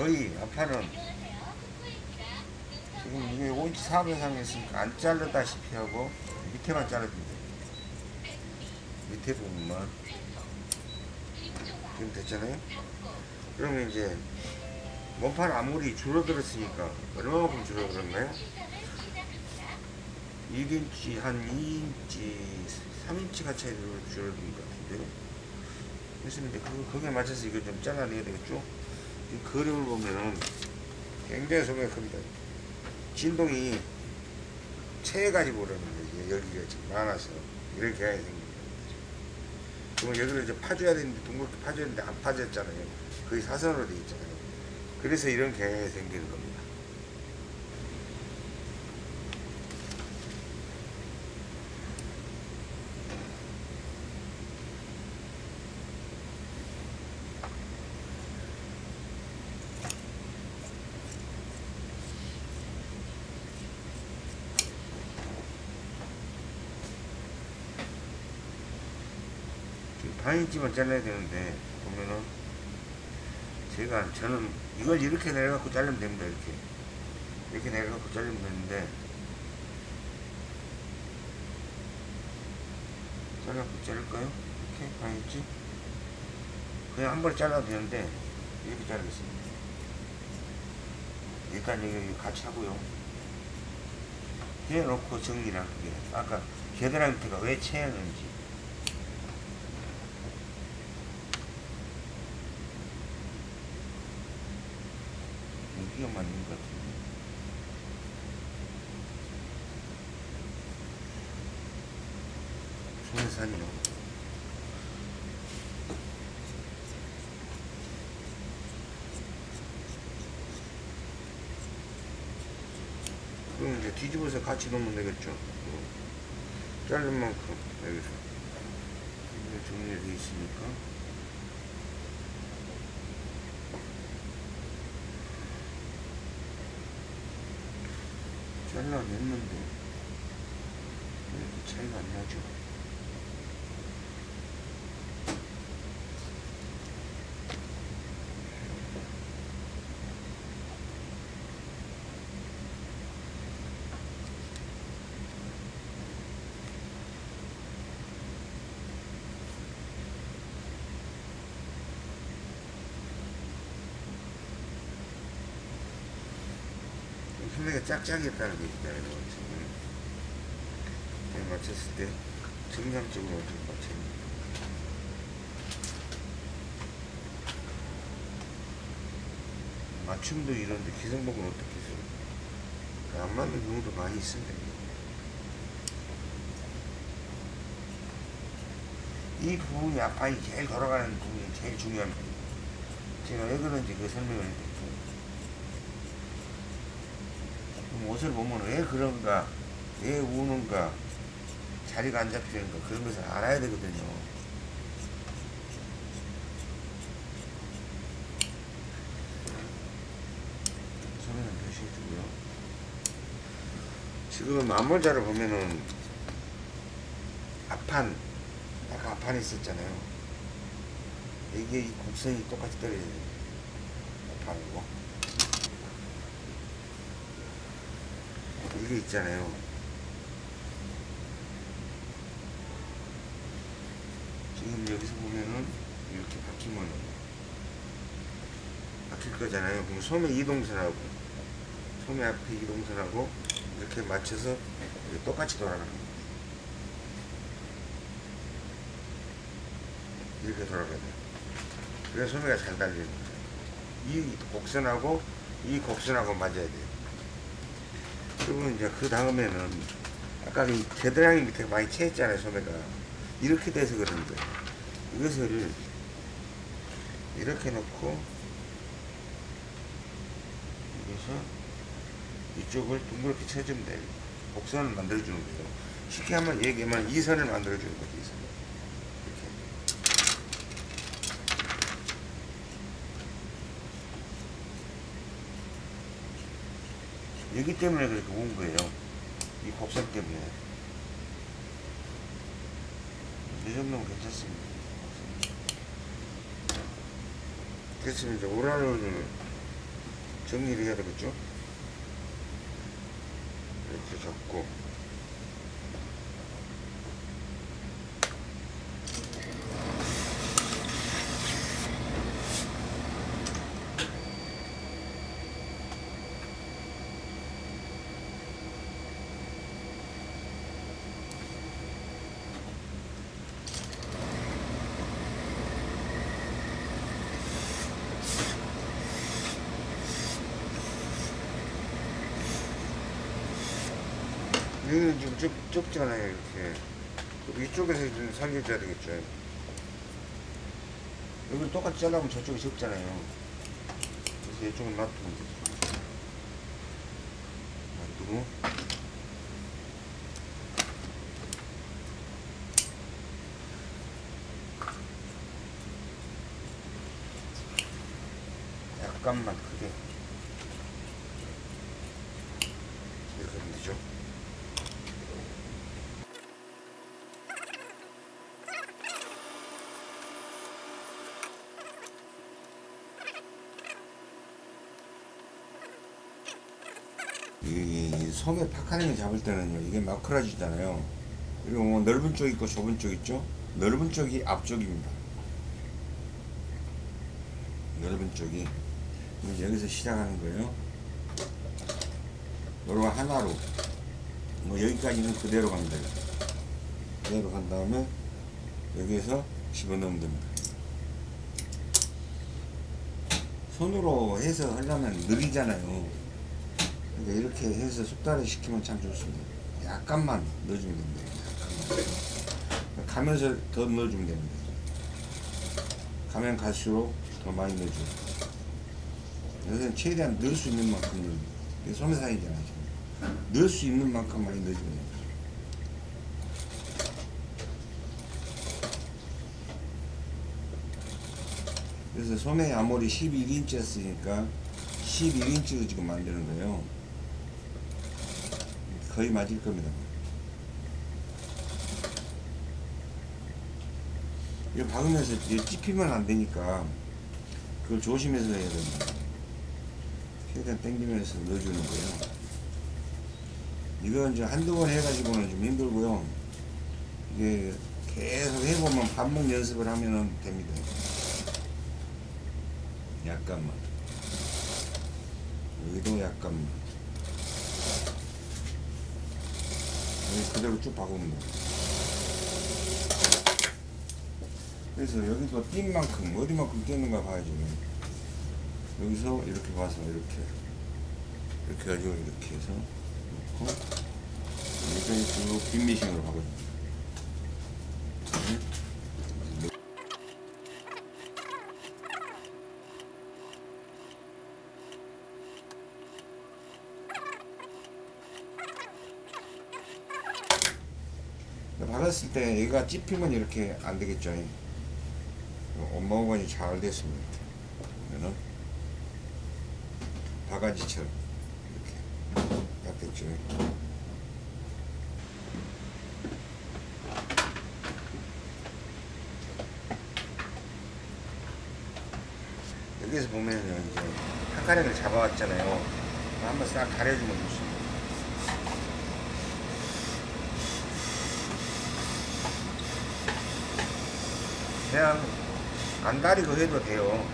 거의 앞판은 지금 이게 5인치 4 이상 했으니까 안 자르다시피 하고 밑에만 돼요. 밑에 부분만. 지금 됐잖아요? 그러면 이제 몸판 아무리 줄어들었으니까 얼마만큼 줄어들었나요? 1인치 한 2인치 3인치가 차이 줄어든 것 같은데요? 그래서 이제 그, 거기에 맞춰서 이거 좀 잘라내야 되겠죠? 이 그림을 보면은 굉장히 소매가 큽니다. 진동이 체해가지고 그러는 거예요. 여기가 지금 많아서 이렇게 해야 생깁니다. 그러면 여기를 이제 파줘야 되는데 둥글게 파줘야 되는데 안 파졌잖아요. 거의 사선으로 돼 있잖아요. 그래서 이런 경향이 생기는 겁니다. 반인치만 잘라야 되는데 보면은. 제가 저는 이걸 이렇게 내려갖고 자르면 됩니다 이렇게. 이렇게 내려갖고 자르면 되는데. 잘라갖고 자를까요? 이렇게? 반인치 그냥 한 번에 잘라도 되는데 이렇게 자르겠습니다. 일단 여기 같이 하고요. 해놓고 정리를 할게요 아까 겨드랑이가 왜 채였는지 여기가 맞는 것 같은데 소해산이요 그럼 이제 뒤집어서 같이 넣으면 되겠죠? 어. 자른 만큼 여기서. 이게 정리되어 있으니까 잘라냈는데 왜 이렇게 차이가 안 나죠? 소리가 짝짝이었다는 게 있잖아요. 지금 맞췄을 때 정상적으로 어떻게 맞췄는지. 맞춤도 이런데 기성복은 어떻게 써요? 안 맞는 경우도 많이 있습니다. 이 부분이 앞판이 제일 돌아가는 부분이 제일 중요합니다. 제가 왜 그런지 그 설명을 해드릴게요. 그럼 옷을 보면 왜 그런가, 왜 우는가, 자리가 안 잡히는가 그런 것을 알아야 되거든요. 소리는 표시해주고요. 지금 앞몰자를 보면은 앞판, 아까 앞판이 있었잖아요. 이게 이 곡선이 똑같이 떨어져야 돼요. 앞판이고. 이게 있잖아요. 지금 여기서 보면은 이렇게 바뀌면 바뀔 거잖아요. 그럼 소매 이동선하고 소매 앞에 이동선하고 이렇게 맞춰서 똑같이 돌아가는 거예요. 이렇게 돌아가야 돼요. 그래서 소매가 잘 달리는 거예요. 이 곡선하고 이 곡선하고 맞아야 돼요. 그리고 이제 그 다음에는 아까 이 겨드랑이 밑에 많이 채했잖아요 소매가. 이렇게 돼서 거예요 이것을 이렇게 놓고 여기서 이쪽을 둥그렇게 쳐주면 돼요. 곡선을 만들어주는 거예요. 쉽게 한번 얘기하면 이 선을 만들어주는 거죠 이 선. 이렇게 여기 때문에 그렇게 온 거예요. 이 곡선 때문에. 이 정도면 괜찮습니다. 됐으면 이제 오라를 정리를 해야 되겠죠? 이렇게 잡고. 여기는 좀 좁, 좁잖아요, 이렇게. 이쪽에서 좀 살려줘야 되겠죠. 여기 똑같이 잘라면 저쪽이 적잖아요. 그래서 이쪽은 놔두면 되죠. 놔두고. 약간만 크게 하면 되죠. 소매 파카링을 잡을 때는요 이게 마크라지잖아요. 그리고 뭐 넓은 쪽 있고 좁은 쪽 있죠? 넓은 쪽이 앞쪽입니다. 넓은 쪽이. 여기서 시작하는 거예요. 요거 하나로. 뭐 여기까지는 그대로 갑니다. 그대로 간 다음에 여기에서 집어넣으면 됩니다. 손으로 해서 하려면 느리잖아요 그러니까 이렇게 해서 숙달을 시키면 참 좋습니다. 약간만 넣어주면 됩니다. 약간만. 가면서 더 넣어주면 됩니다. 가면 갈수록 더 많이 넣어줘요. 여기서는 최대한 넣을 수 있는 만큼. 이게 소매사이잖아요. 지금. 넣을 수 있는 만큼 많이 넣어주면. 그래서 소매 아무리 11인치 였으니까 11인치로 지금 만드는 거예요. 거의 맞을 겁니다. 이거 박으면서 찝히면 안 되니까 그걸 조심해서 해야 됩니다. 최대한 당기면서 넣어주는 거예요. 이건 이제 한두 번 해가지고는 좀 힘들고요. 이게 계속 해보면 반복 연습을 하면 됩니다. 약간만. 여기도 약간만. 여기 그대로 쭉 박으면 돼. 그래서 여기도 띈 만큼, 어디만큼 띄는가 봐야지. 여기서 이렇게 봐서 이렇게. 이렇게 가지고 이렇게 해서 놓고, 여기까지 쭉 빈미싱으로 가거든요. 박 았을 때 얘가 찝히면 이렇게 안 되겠죠. 엄마오건이 잘 됐습니다. 그러면은 바가지처럼 이렇게 딱 됐죠. 여기서 보면은 이제 한 가닥을 잡아왔잖아요. 한번 싹 가려주면 좋습니다. 그냥 안 다리고 해도 돼요.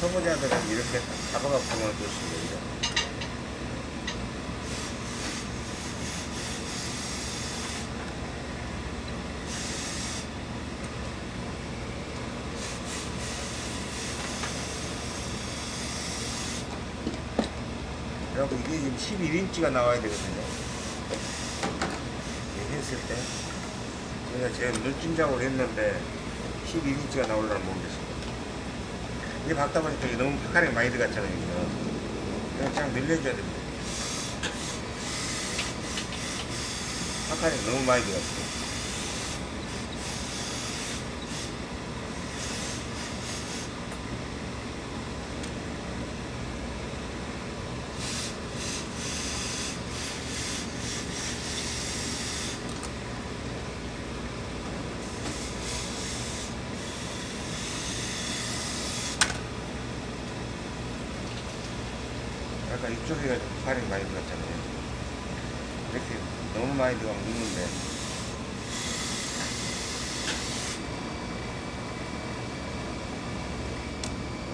초보자들은 이렇게 잡아갖고 보면 좋습니다. 그래갖고 이게 지금 11인치가 나와야 되거든요. 했을 때. 제가 제일 눈찜 작업을 했는데 12인치가 나올려면 모르겠습니다. 이게 박다 보니까 이게 너무 파카링 많이 들어갔잖아요. 그냥 쫙 늘려줘야 됩니다. 파카링 너무 많이 들어갔어요. 이쪽에 파카링 많이 들어갔잖아요. 이렇게 너무 많이 들어가면 묻는데.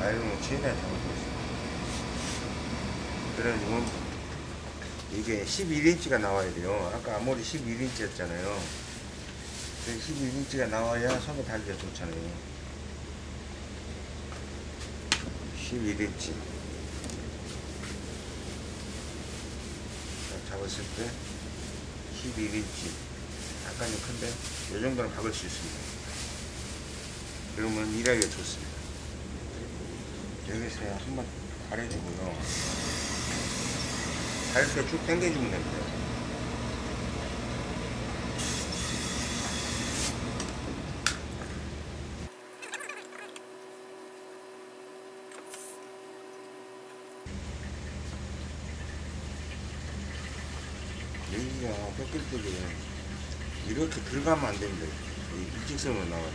아이는 최대한 잡고 있습니다. 그래가지고 이게 11인치가 나와야 돼요. 아까 아무리 11인치였잖아요. 11인치가 나와야 손에 달기가 좋잖아요. 11인치. 잡았을 때 11인치. 약간 좀 큰데, 이 정도는 박을 수 있습니다. 그러면 일하기가 좋습니다. 여기서 한번 가려주고요. 가릴 때쭉 당겨주면 됩니다. 여기가 뺏 길 때도 이렇게 들어가면 안 됩니다. 이 일직선으로 나와요.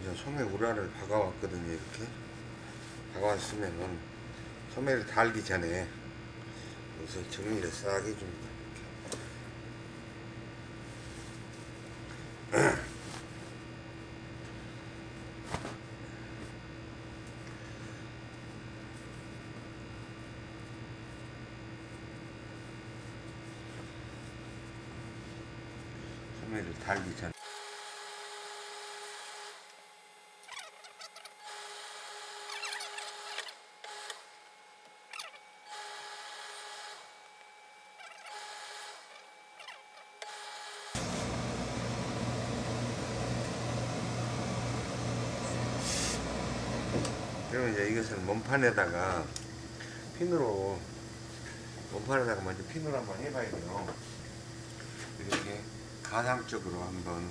이제 우라를 박아왔거든요 이렇게. 박아왔으면은 소매를 달기 전에 여기서 정리를 싹 해줍니다 소매를 달기 전에 그러면 이제 이것을 몸판에다가 핀으로 몸판에다가 먼저 핀으로 한번 해봐야 돼요. 이렇게 가상적으로 한번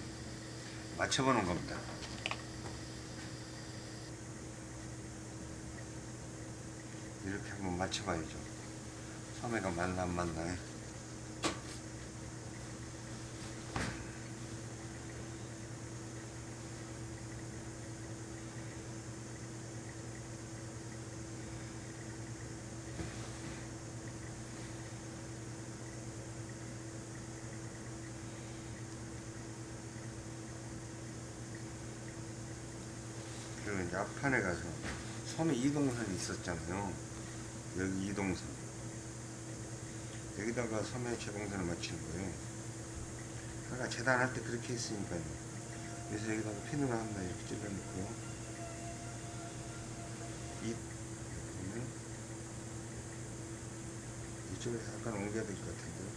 맞춰보는 겁니다. 이렇게 한번 맞춰봐야죠. 소매가. 그리고 이제 앞판에 가서 섬에 이동선이 있었잖아요. 여기 이동선. 여기다가 섬에 제공선을 맞추는 거예요. 아까 재단할 때 그렇게 했으니까요. 그래서 여기다가 핀으로 한번 이렇게 찔러놓고 이 보면 이쪽으로 약간 옮겨야 될 것 같은데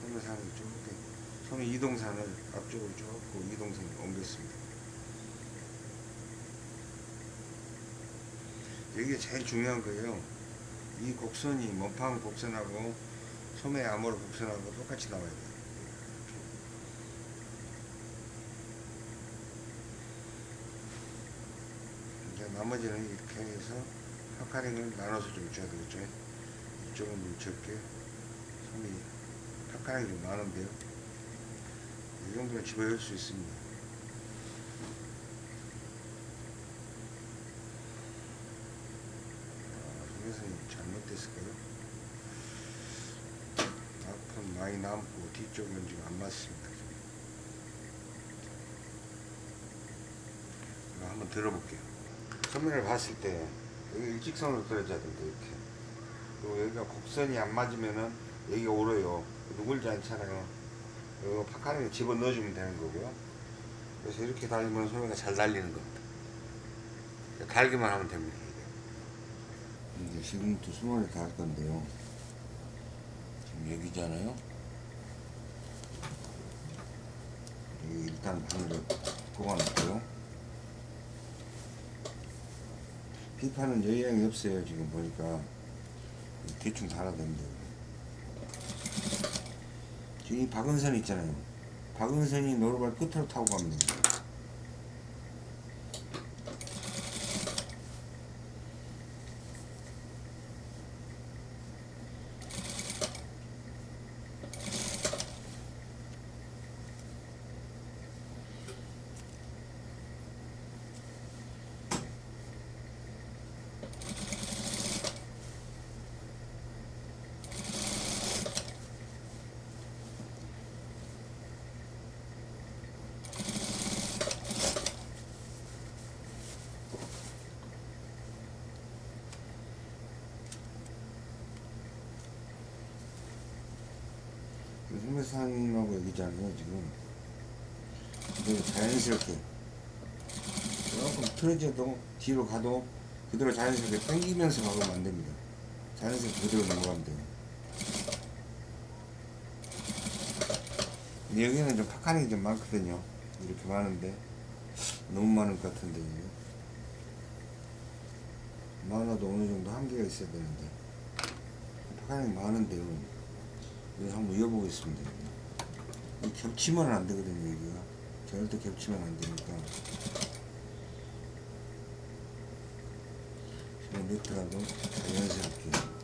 섬의 산을 좁게 섬의 이동산을 앞쪽으로 좁고 이동선을 옮겼습니다. 이게 제일 중요한 거예요. 이 곡선이 몸판 곡선하고 소매 암호르 곡선하고 똑같이 나와야 돼요. 이제 나머지는 이렇게 해서 파카링을 나눠서 좀 줘야 되겠죠. 이쪽은 좀 적게, 소매 파카링이 좀 많은데요. 이 정도는 집어넣을 수 있습니다. 소매선이 잘못 됐을까요? 앞은 많이 남고 뒤쪽은 지금 안 맞습니다. 한번 들어볼게요. 소매를 봤을 때 여기 일직선으로 떨어져야 된다 이렇게. 그리고 여기가 곡선이 안 맞으면은 여기가 오르요. 누굴지 않잖아요. 이거 파카링에 집어 넣어주면 되는 거고요. 그래서 이렇게 달리면 소매가 잘 달리는 겁니다. 달기만 하면 됩니다. 이제 지금부터 수mon을 달 건데요. 지금 여기잖아요. 여기 일단 바늘을 꼽아놓고요. 비판은 여양이 없어요. 지금 보니까 대충 됩니다. 지금 이 박은선 있잖아요. 박은선이 노루발 끝으로 타고 됩니다. 소매산하고 여기잖아요 지금. 그대로 자연스럽게. 조금 틀어져도 뒤로 가도 그대로 자연스럽게 당기면서 박으면 안 됩니다. 자연스럽게 그대로 넘어가면 돼요. 여기는 좀 파카링이 좀 많거든요. 이렇게 많은데. 너무 많을 것 같은데 이게. 많아도 어느 정도 한계가 있어야 되는데. 파카링이 많은데요 이거 한번 이어보겠습니다. 이 겹치면 안 되거든요, 여기가. 절대 겹치면 안 되니까. 그냥 네트라도 자연스럽게.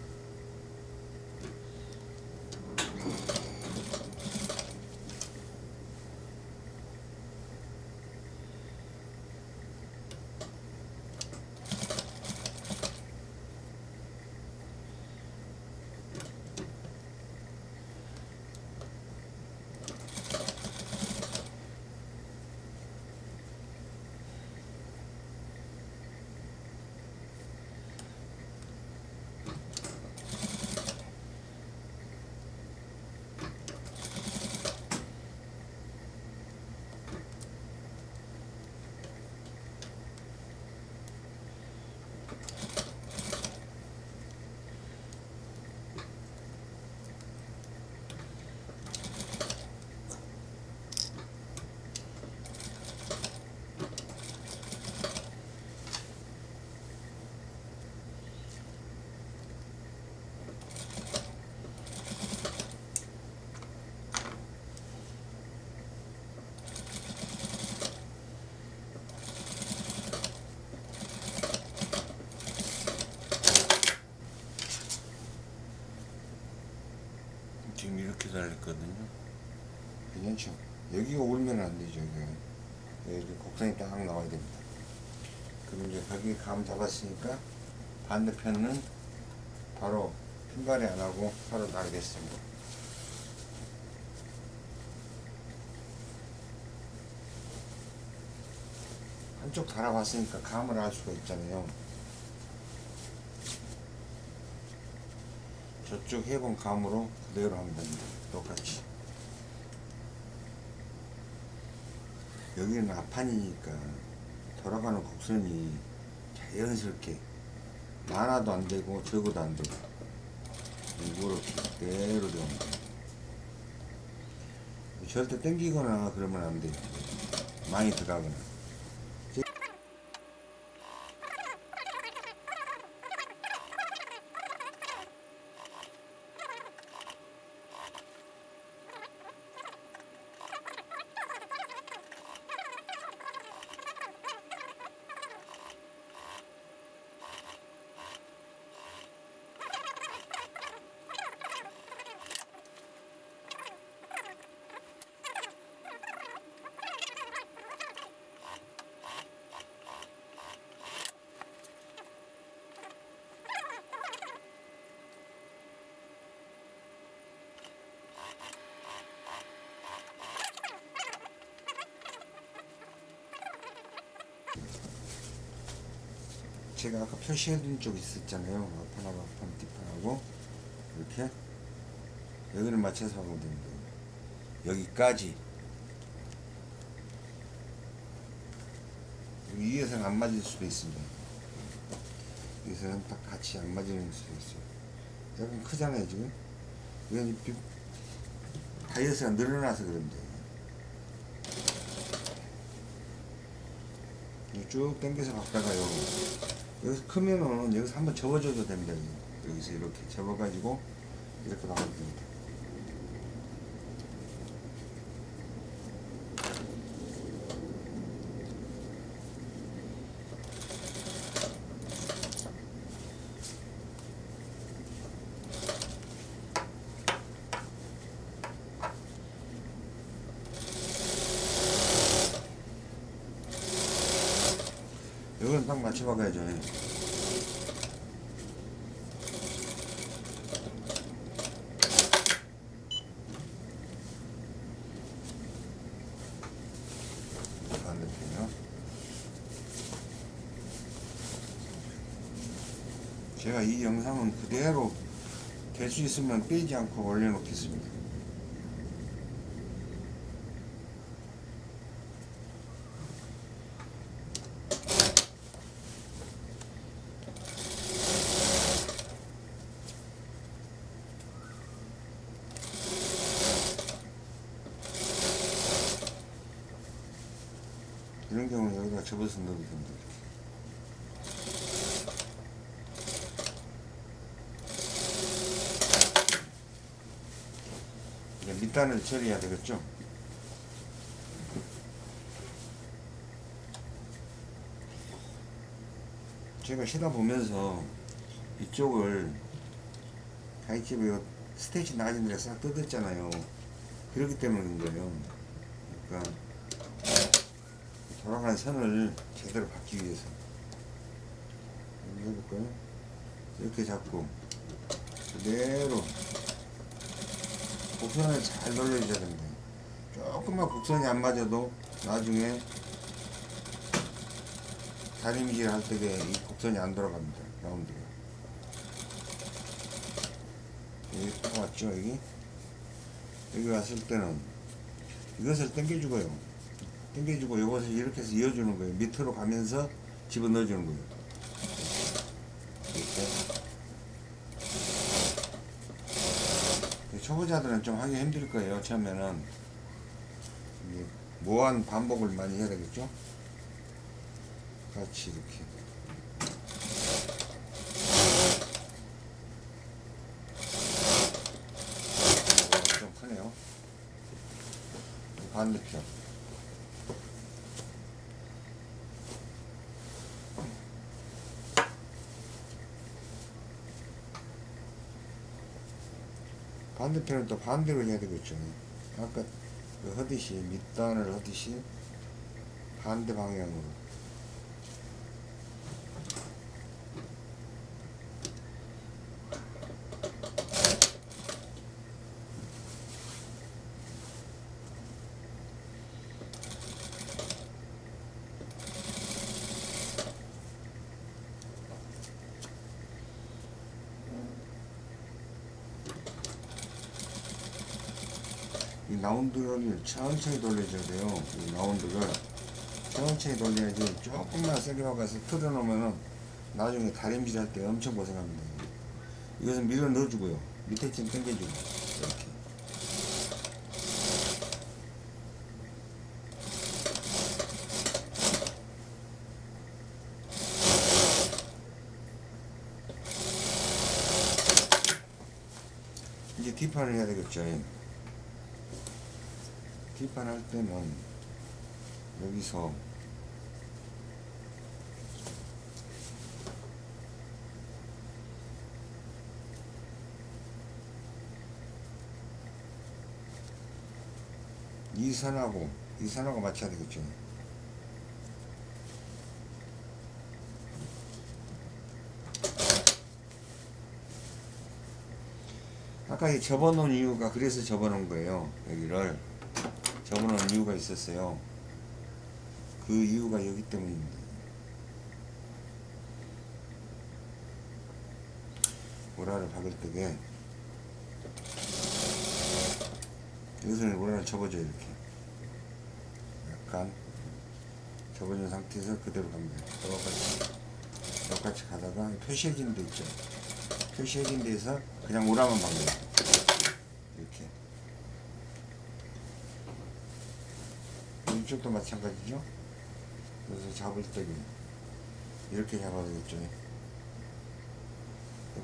여기가 울면 안 되죠. 여기 곡선이 딱 나와야 됩니다. 그럼 이제 거기 감 잡았으니까 반대편은 바로 핀발이 안 하고 바로 나가겠습니다. 한쪽 달아봤으니까 감을 알 수가 있잖아요. 저쪽 해본 감으로 그대로 하면 됩니다. 똑같이. 여기는 앞판이니까 돌아가는 곡선이 자연스럽게 많아도 안 되고 적어도 안 되고 이렇게 그대로 됩니다. 절대 땡기거나 그러면 안 돼요. 많이 들어가거나. 제가 아까 표시해둔 쪽 있었잖아요. 앞판하고 앞판, 뒷판하고 이렇게 여기를 맞춰서 하면 됩니다. 여기까지 여기 위에서는 안 맞을 수도 있습니다. 여기서는 딱 같이 안 맞는 수도 있어요. 약간 크잖아요 지금. 비- 다이어트가 늘어나서 그런데 쭉 당겨서 갔다가요. 여기서 크면은 여기서 한번 접어줘도 됩니다. 여기서 이렇게 접어가지고 이렇게 박아도 됩니다. 딱 맞춰박아야죠. 반대편이요. 제가 이 영상은 그대로 될 수 있으면 빼지 않고 올려놓겠습니다. 이런 접어서 넣어도 됩니다. 이제 밑단을 처리해야 되겠죠? 제가 쉬다 보면서 이쪽을 가이집에 스테이지 나가진 데가 싹 뜯었잖아요. 그렇기 그런 거예요. 그러니까 돌아가는 선을 제대로 받기 위해서 해볼까요? 이렇게 잡고 그대로 곡선을 잘 돌려줘야 됩니다. 조금만 곡선이 안 맞아도 나중에 다림질 할 때에 이 곡선이 안 돌아갑니다. 라운드가 여기 딱 왔죠 여기 여기 왔을 때는 이것을 당겨주고요. 당겨주고 이것을 이렇게 해서 이어주는 거예요. 밑으로 가면서 집어넣어주는 거예요. 이렇게. 초보자들은 좀 하기 힘들 거예요. 처음에는 무한 반복을 많이 해야 되겠죠. 같이 이렇게. 어, 좀 크네요. 반대편. 반대편은 또 반대로 해야 되겠죠. 아까 그 하듯이 밑단을 하듯이 반대 방향으로 이 라운드를 천천히 돌려줘야 돼요. 이 라운드를 천천히 돌려야지 조금만 세게 박아서 틀어놓으면은 나중에 다림질 할 때 엄청 고생합니다. 이것은 밀어 넣어주고요. 밑에 좀 당겨주고 이렇게. 이제 뒷판을 해야 되겠죠. 뒷판 할 때는 여기서 이 선하고 이 선하고 맞춰야 되겠죠. 아까 이 접어놓은 이유가 그래서 접어놓은 거예요. 여기를 접어놓은 이유가 있었어요. 그 이유가 여기 때문입니다. 오라를 박을 때게 여기서는 오라를 접어줘요 이렇게 약간 접어준 상태에서 그대로 갑니다. 똑같이 똑같이 가다가 표시해진 데 있죠. 표시해진 데에서 그냥 오라만 박는 이렇게 이쪽도 마찬가지죠. 그래서 잡을 때 이렇게 잡아야 되겠죠.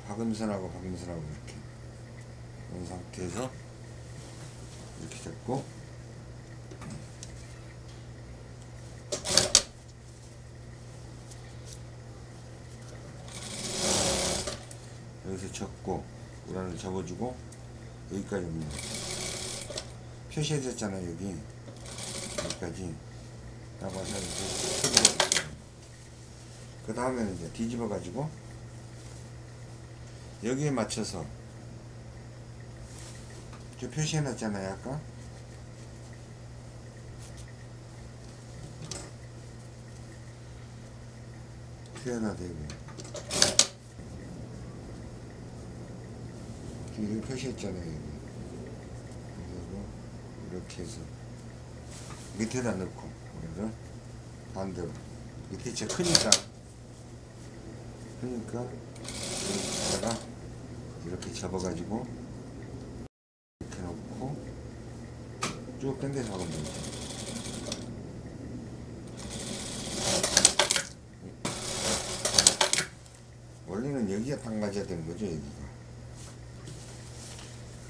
박음선하고 박음선하고 이렇게 이런 상태에서 이렇게 잡고 여기서 접고 우라를 접어주고 여기까지 옵니다. 표시해졌잖아요 여기 여기까지 이렇게 그 다음에는 이제 뒤집어 가지고 여기에 맞춰서 저 표시해 놨잖아요 아까. 표현화 되고 여기 표시했잖아요 여기. 그리고 이렇게 해서 밑에다 넣고 우리를 반대로 밑에 진짜 크니까 그러니까 여기다가 이렇게 접어가지고 이렇게 놓고 쭉 당겨서 하면 되죠. 원래는 여기가 담가져야 되는 거죠 여기가.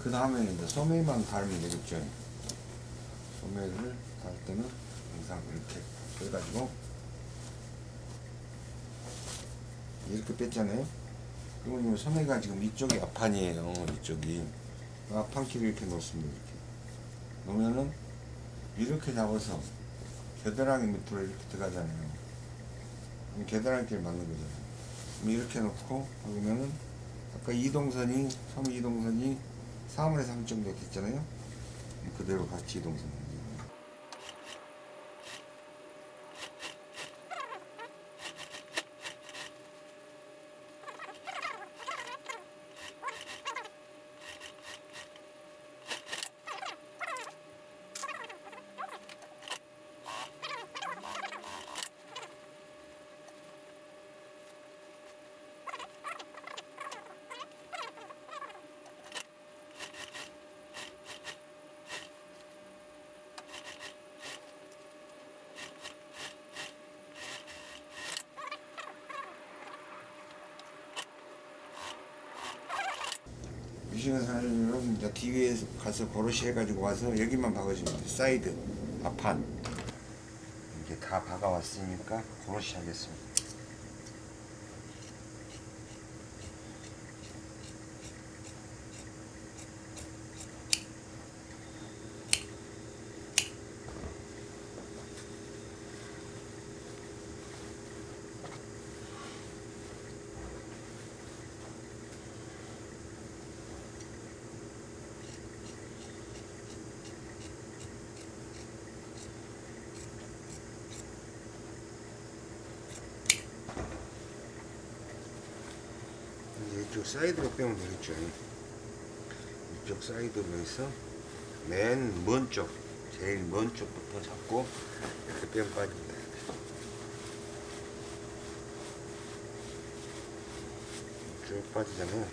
그 다음에는 이제 소매만 달면 되겠죠. 소매를 달 때는 항상 이렇게 빼가지고 이렇게 뺐잖아요. 그러면 이 소매가 지금 이쪽이 앞판이에요. 이쪽이 앞판끼리 이렇게 놓습니다. 이렇게 놓으면은 이렇게 잡아서 겨드랑이 밑으로 이렇게 들어가잖아요. 겨드랑이끼리 맞는 거잖아요. 이렇게 놓고 보면은 아까 이동선이 소매 이동선이 3분의 3 정도 됐잖아요. 그대로 같이 이동선. 미싱은 사람은 이제 가서 고로시 해가지고 와서 여기만 박아주면 돼. 사이드, 앞판. 이렇게 다 박아왔으니까 고로시 하겠습니다. 이쪽 사이드로 빼면 되겠죠. 이쪽 사이드로 해서 맨 먼 쪽, 제일 먼 쪽부터 잡고 이렇게 빼면 빠집니다. 쭉 빠지잖아요.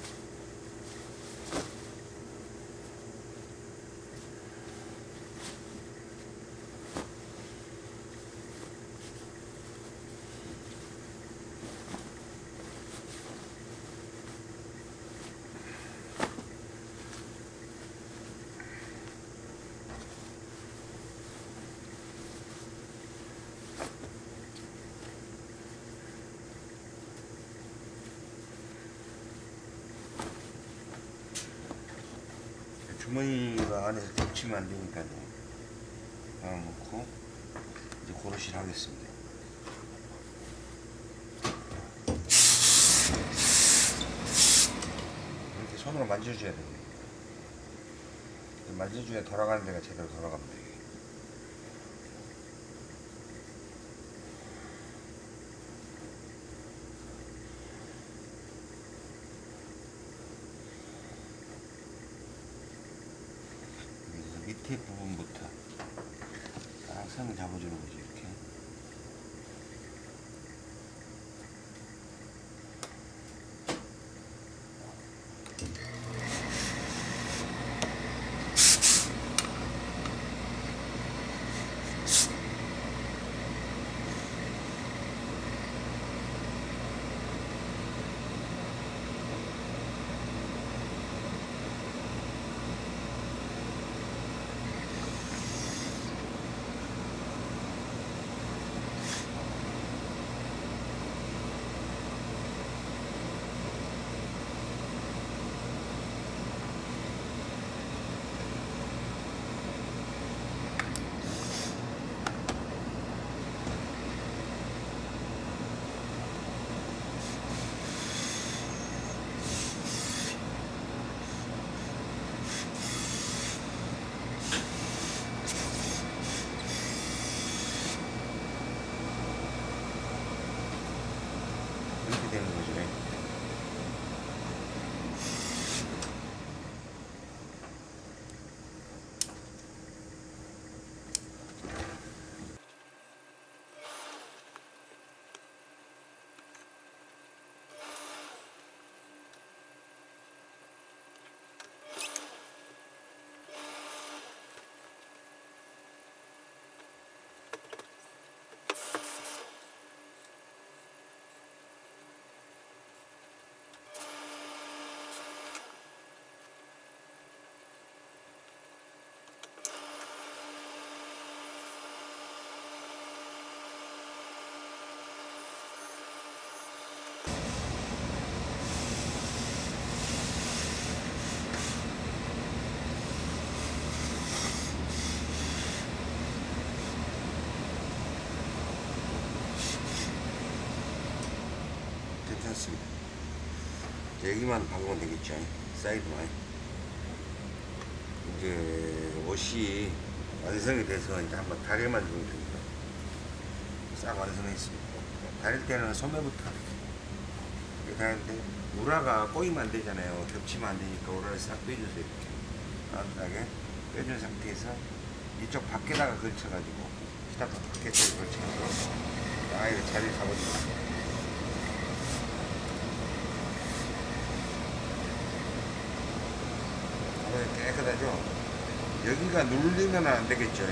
주머니가 안에서 겹치면 안 되니까요. 하나 놓고 이제 고르시를 하겠습니다. 이렇게 손으로 만져줘야 돼요. 만져줘야 돌아가는 데가 제대로 돌아갑니다. 여기만 박으면 되겠죠. 사이드만. 이제 옷이 완성이 돼서 이제 한번 다리만 주면 됩니다. 싹 완성했습니다. 다릴 때는 소매부터 이렇게 하는데 우라가 꼬이면 안 되잖아요. 겹치면 안 되니까 우라를 싹 빼주세요 이렇게. 따뜻하게 빼준 상태에서 이쪽 밖에다가 걸쳐가지고 시작 밖에 쪽 걸쳐서 아 이거 자리 잡아주세요 깨끗하죠? 여기가 눌리면 안 되겠죠.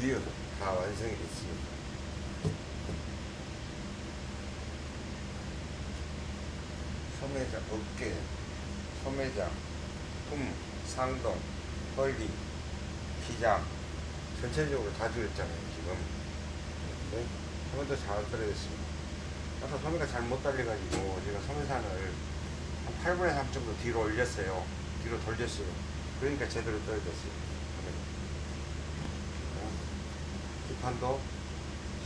뷰 다 완성이 됐습니다. 소매장, 어깨, 소매장, 품, 상동, 허리, 기장 전체적으로 다 줄였잖아요 지금. 네? 소매도 잘 떨어졌습니다. 아까 소매가 잘 못 달려가지고 제가 소매산을 한 8분의 3 정도 뒤로 올렸어요. 뒤로 돌렸어요. 그러니까 제대로 떨어졌어요. 소매가. 뒷판도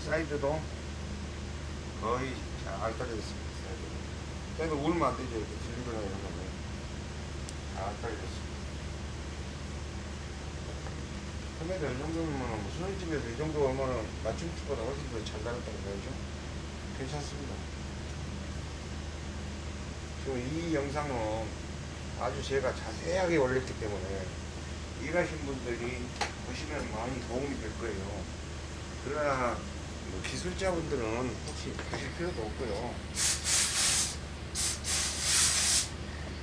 사이드도 거의 잘 떨어졌습니다. 사이드 울면 안 되죠. 이렇게 들리거나 이런 거는 잘 떨어졌습니다. 소매도 이 정도면 뭐 수선집에서 이 정도 오면은 맞춤집보다 훨씬 더잘 나갔다는 거죠. 괜찮습니다. 지금 이 영상은 아주 제가 자세하게 올렸기 때문에 일하신 분들이 보시면 많이 도움이 될 거예요. 그러나 뭐 기술자분들은 혹시 보실 필요도 없고요.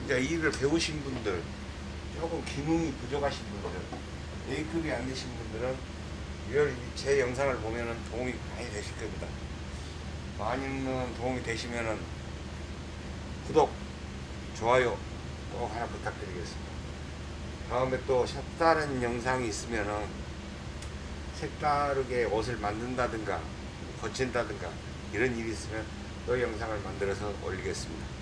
이제 일을 배우신 분들, 조금 기능이 부족하신 분들, A급이 안 되신 분들은 이걸 제 영상을 보면은 도움이 많이 되실 겁니다. 많이는 도움이 되시면은 구독, 좋아요 꼭 하나 부탁드리겠습니다. 다음에 또 색다른 영상이 있으면은 색다르게 옷을 만든다든가 거친다든가 이런 일이 있으면 또 영상을 만들어서 올리겠습니다.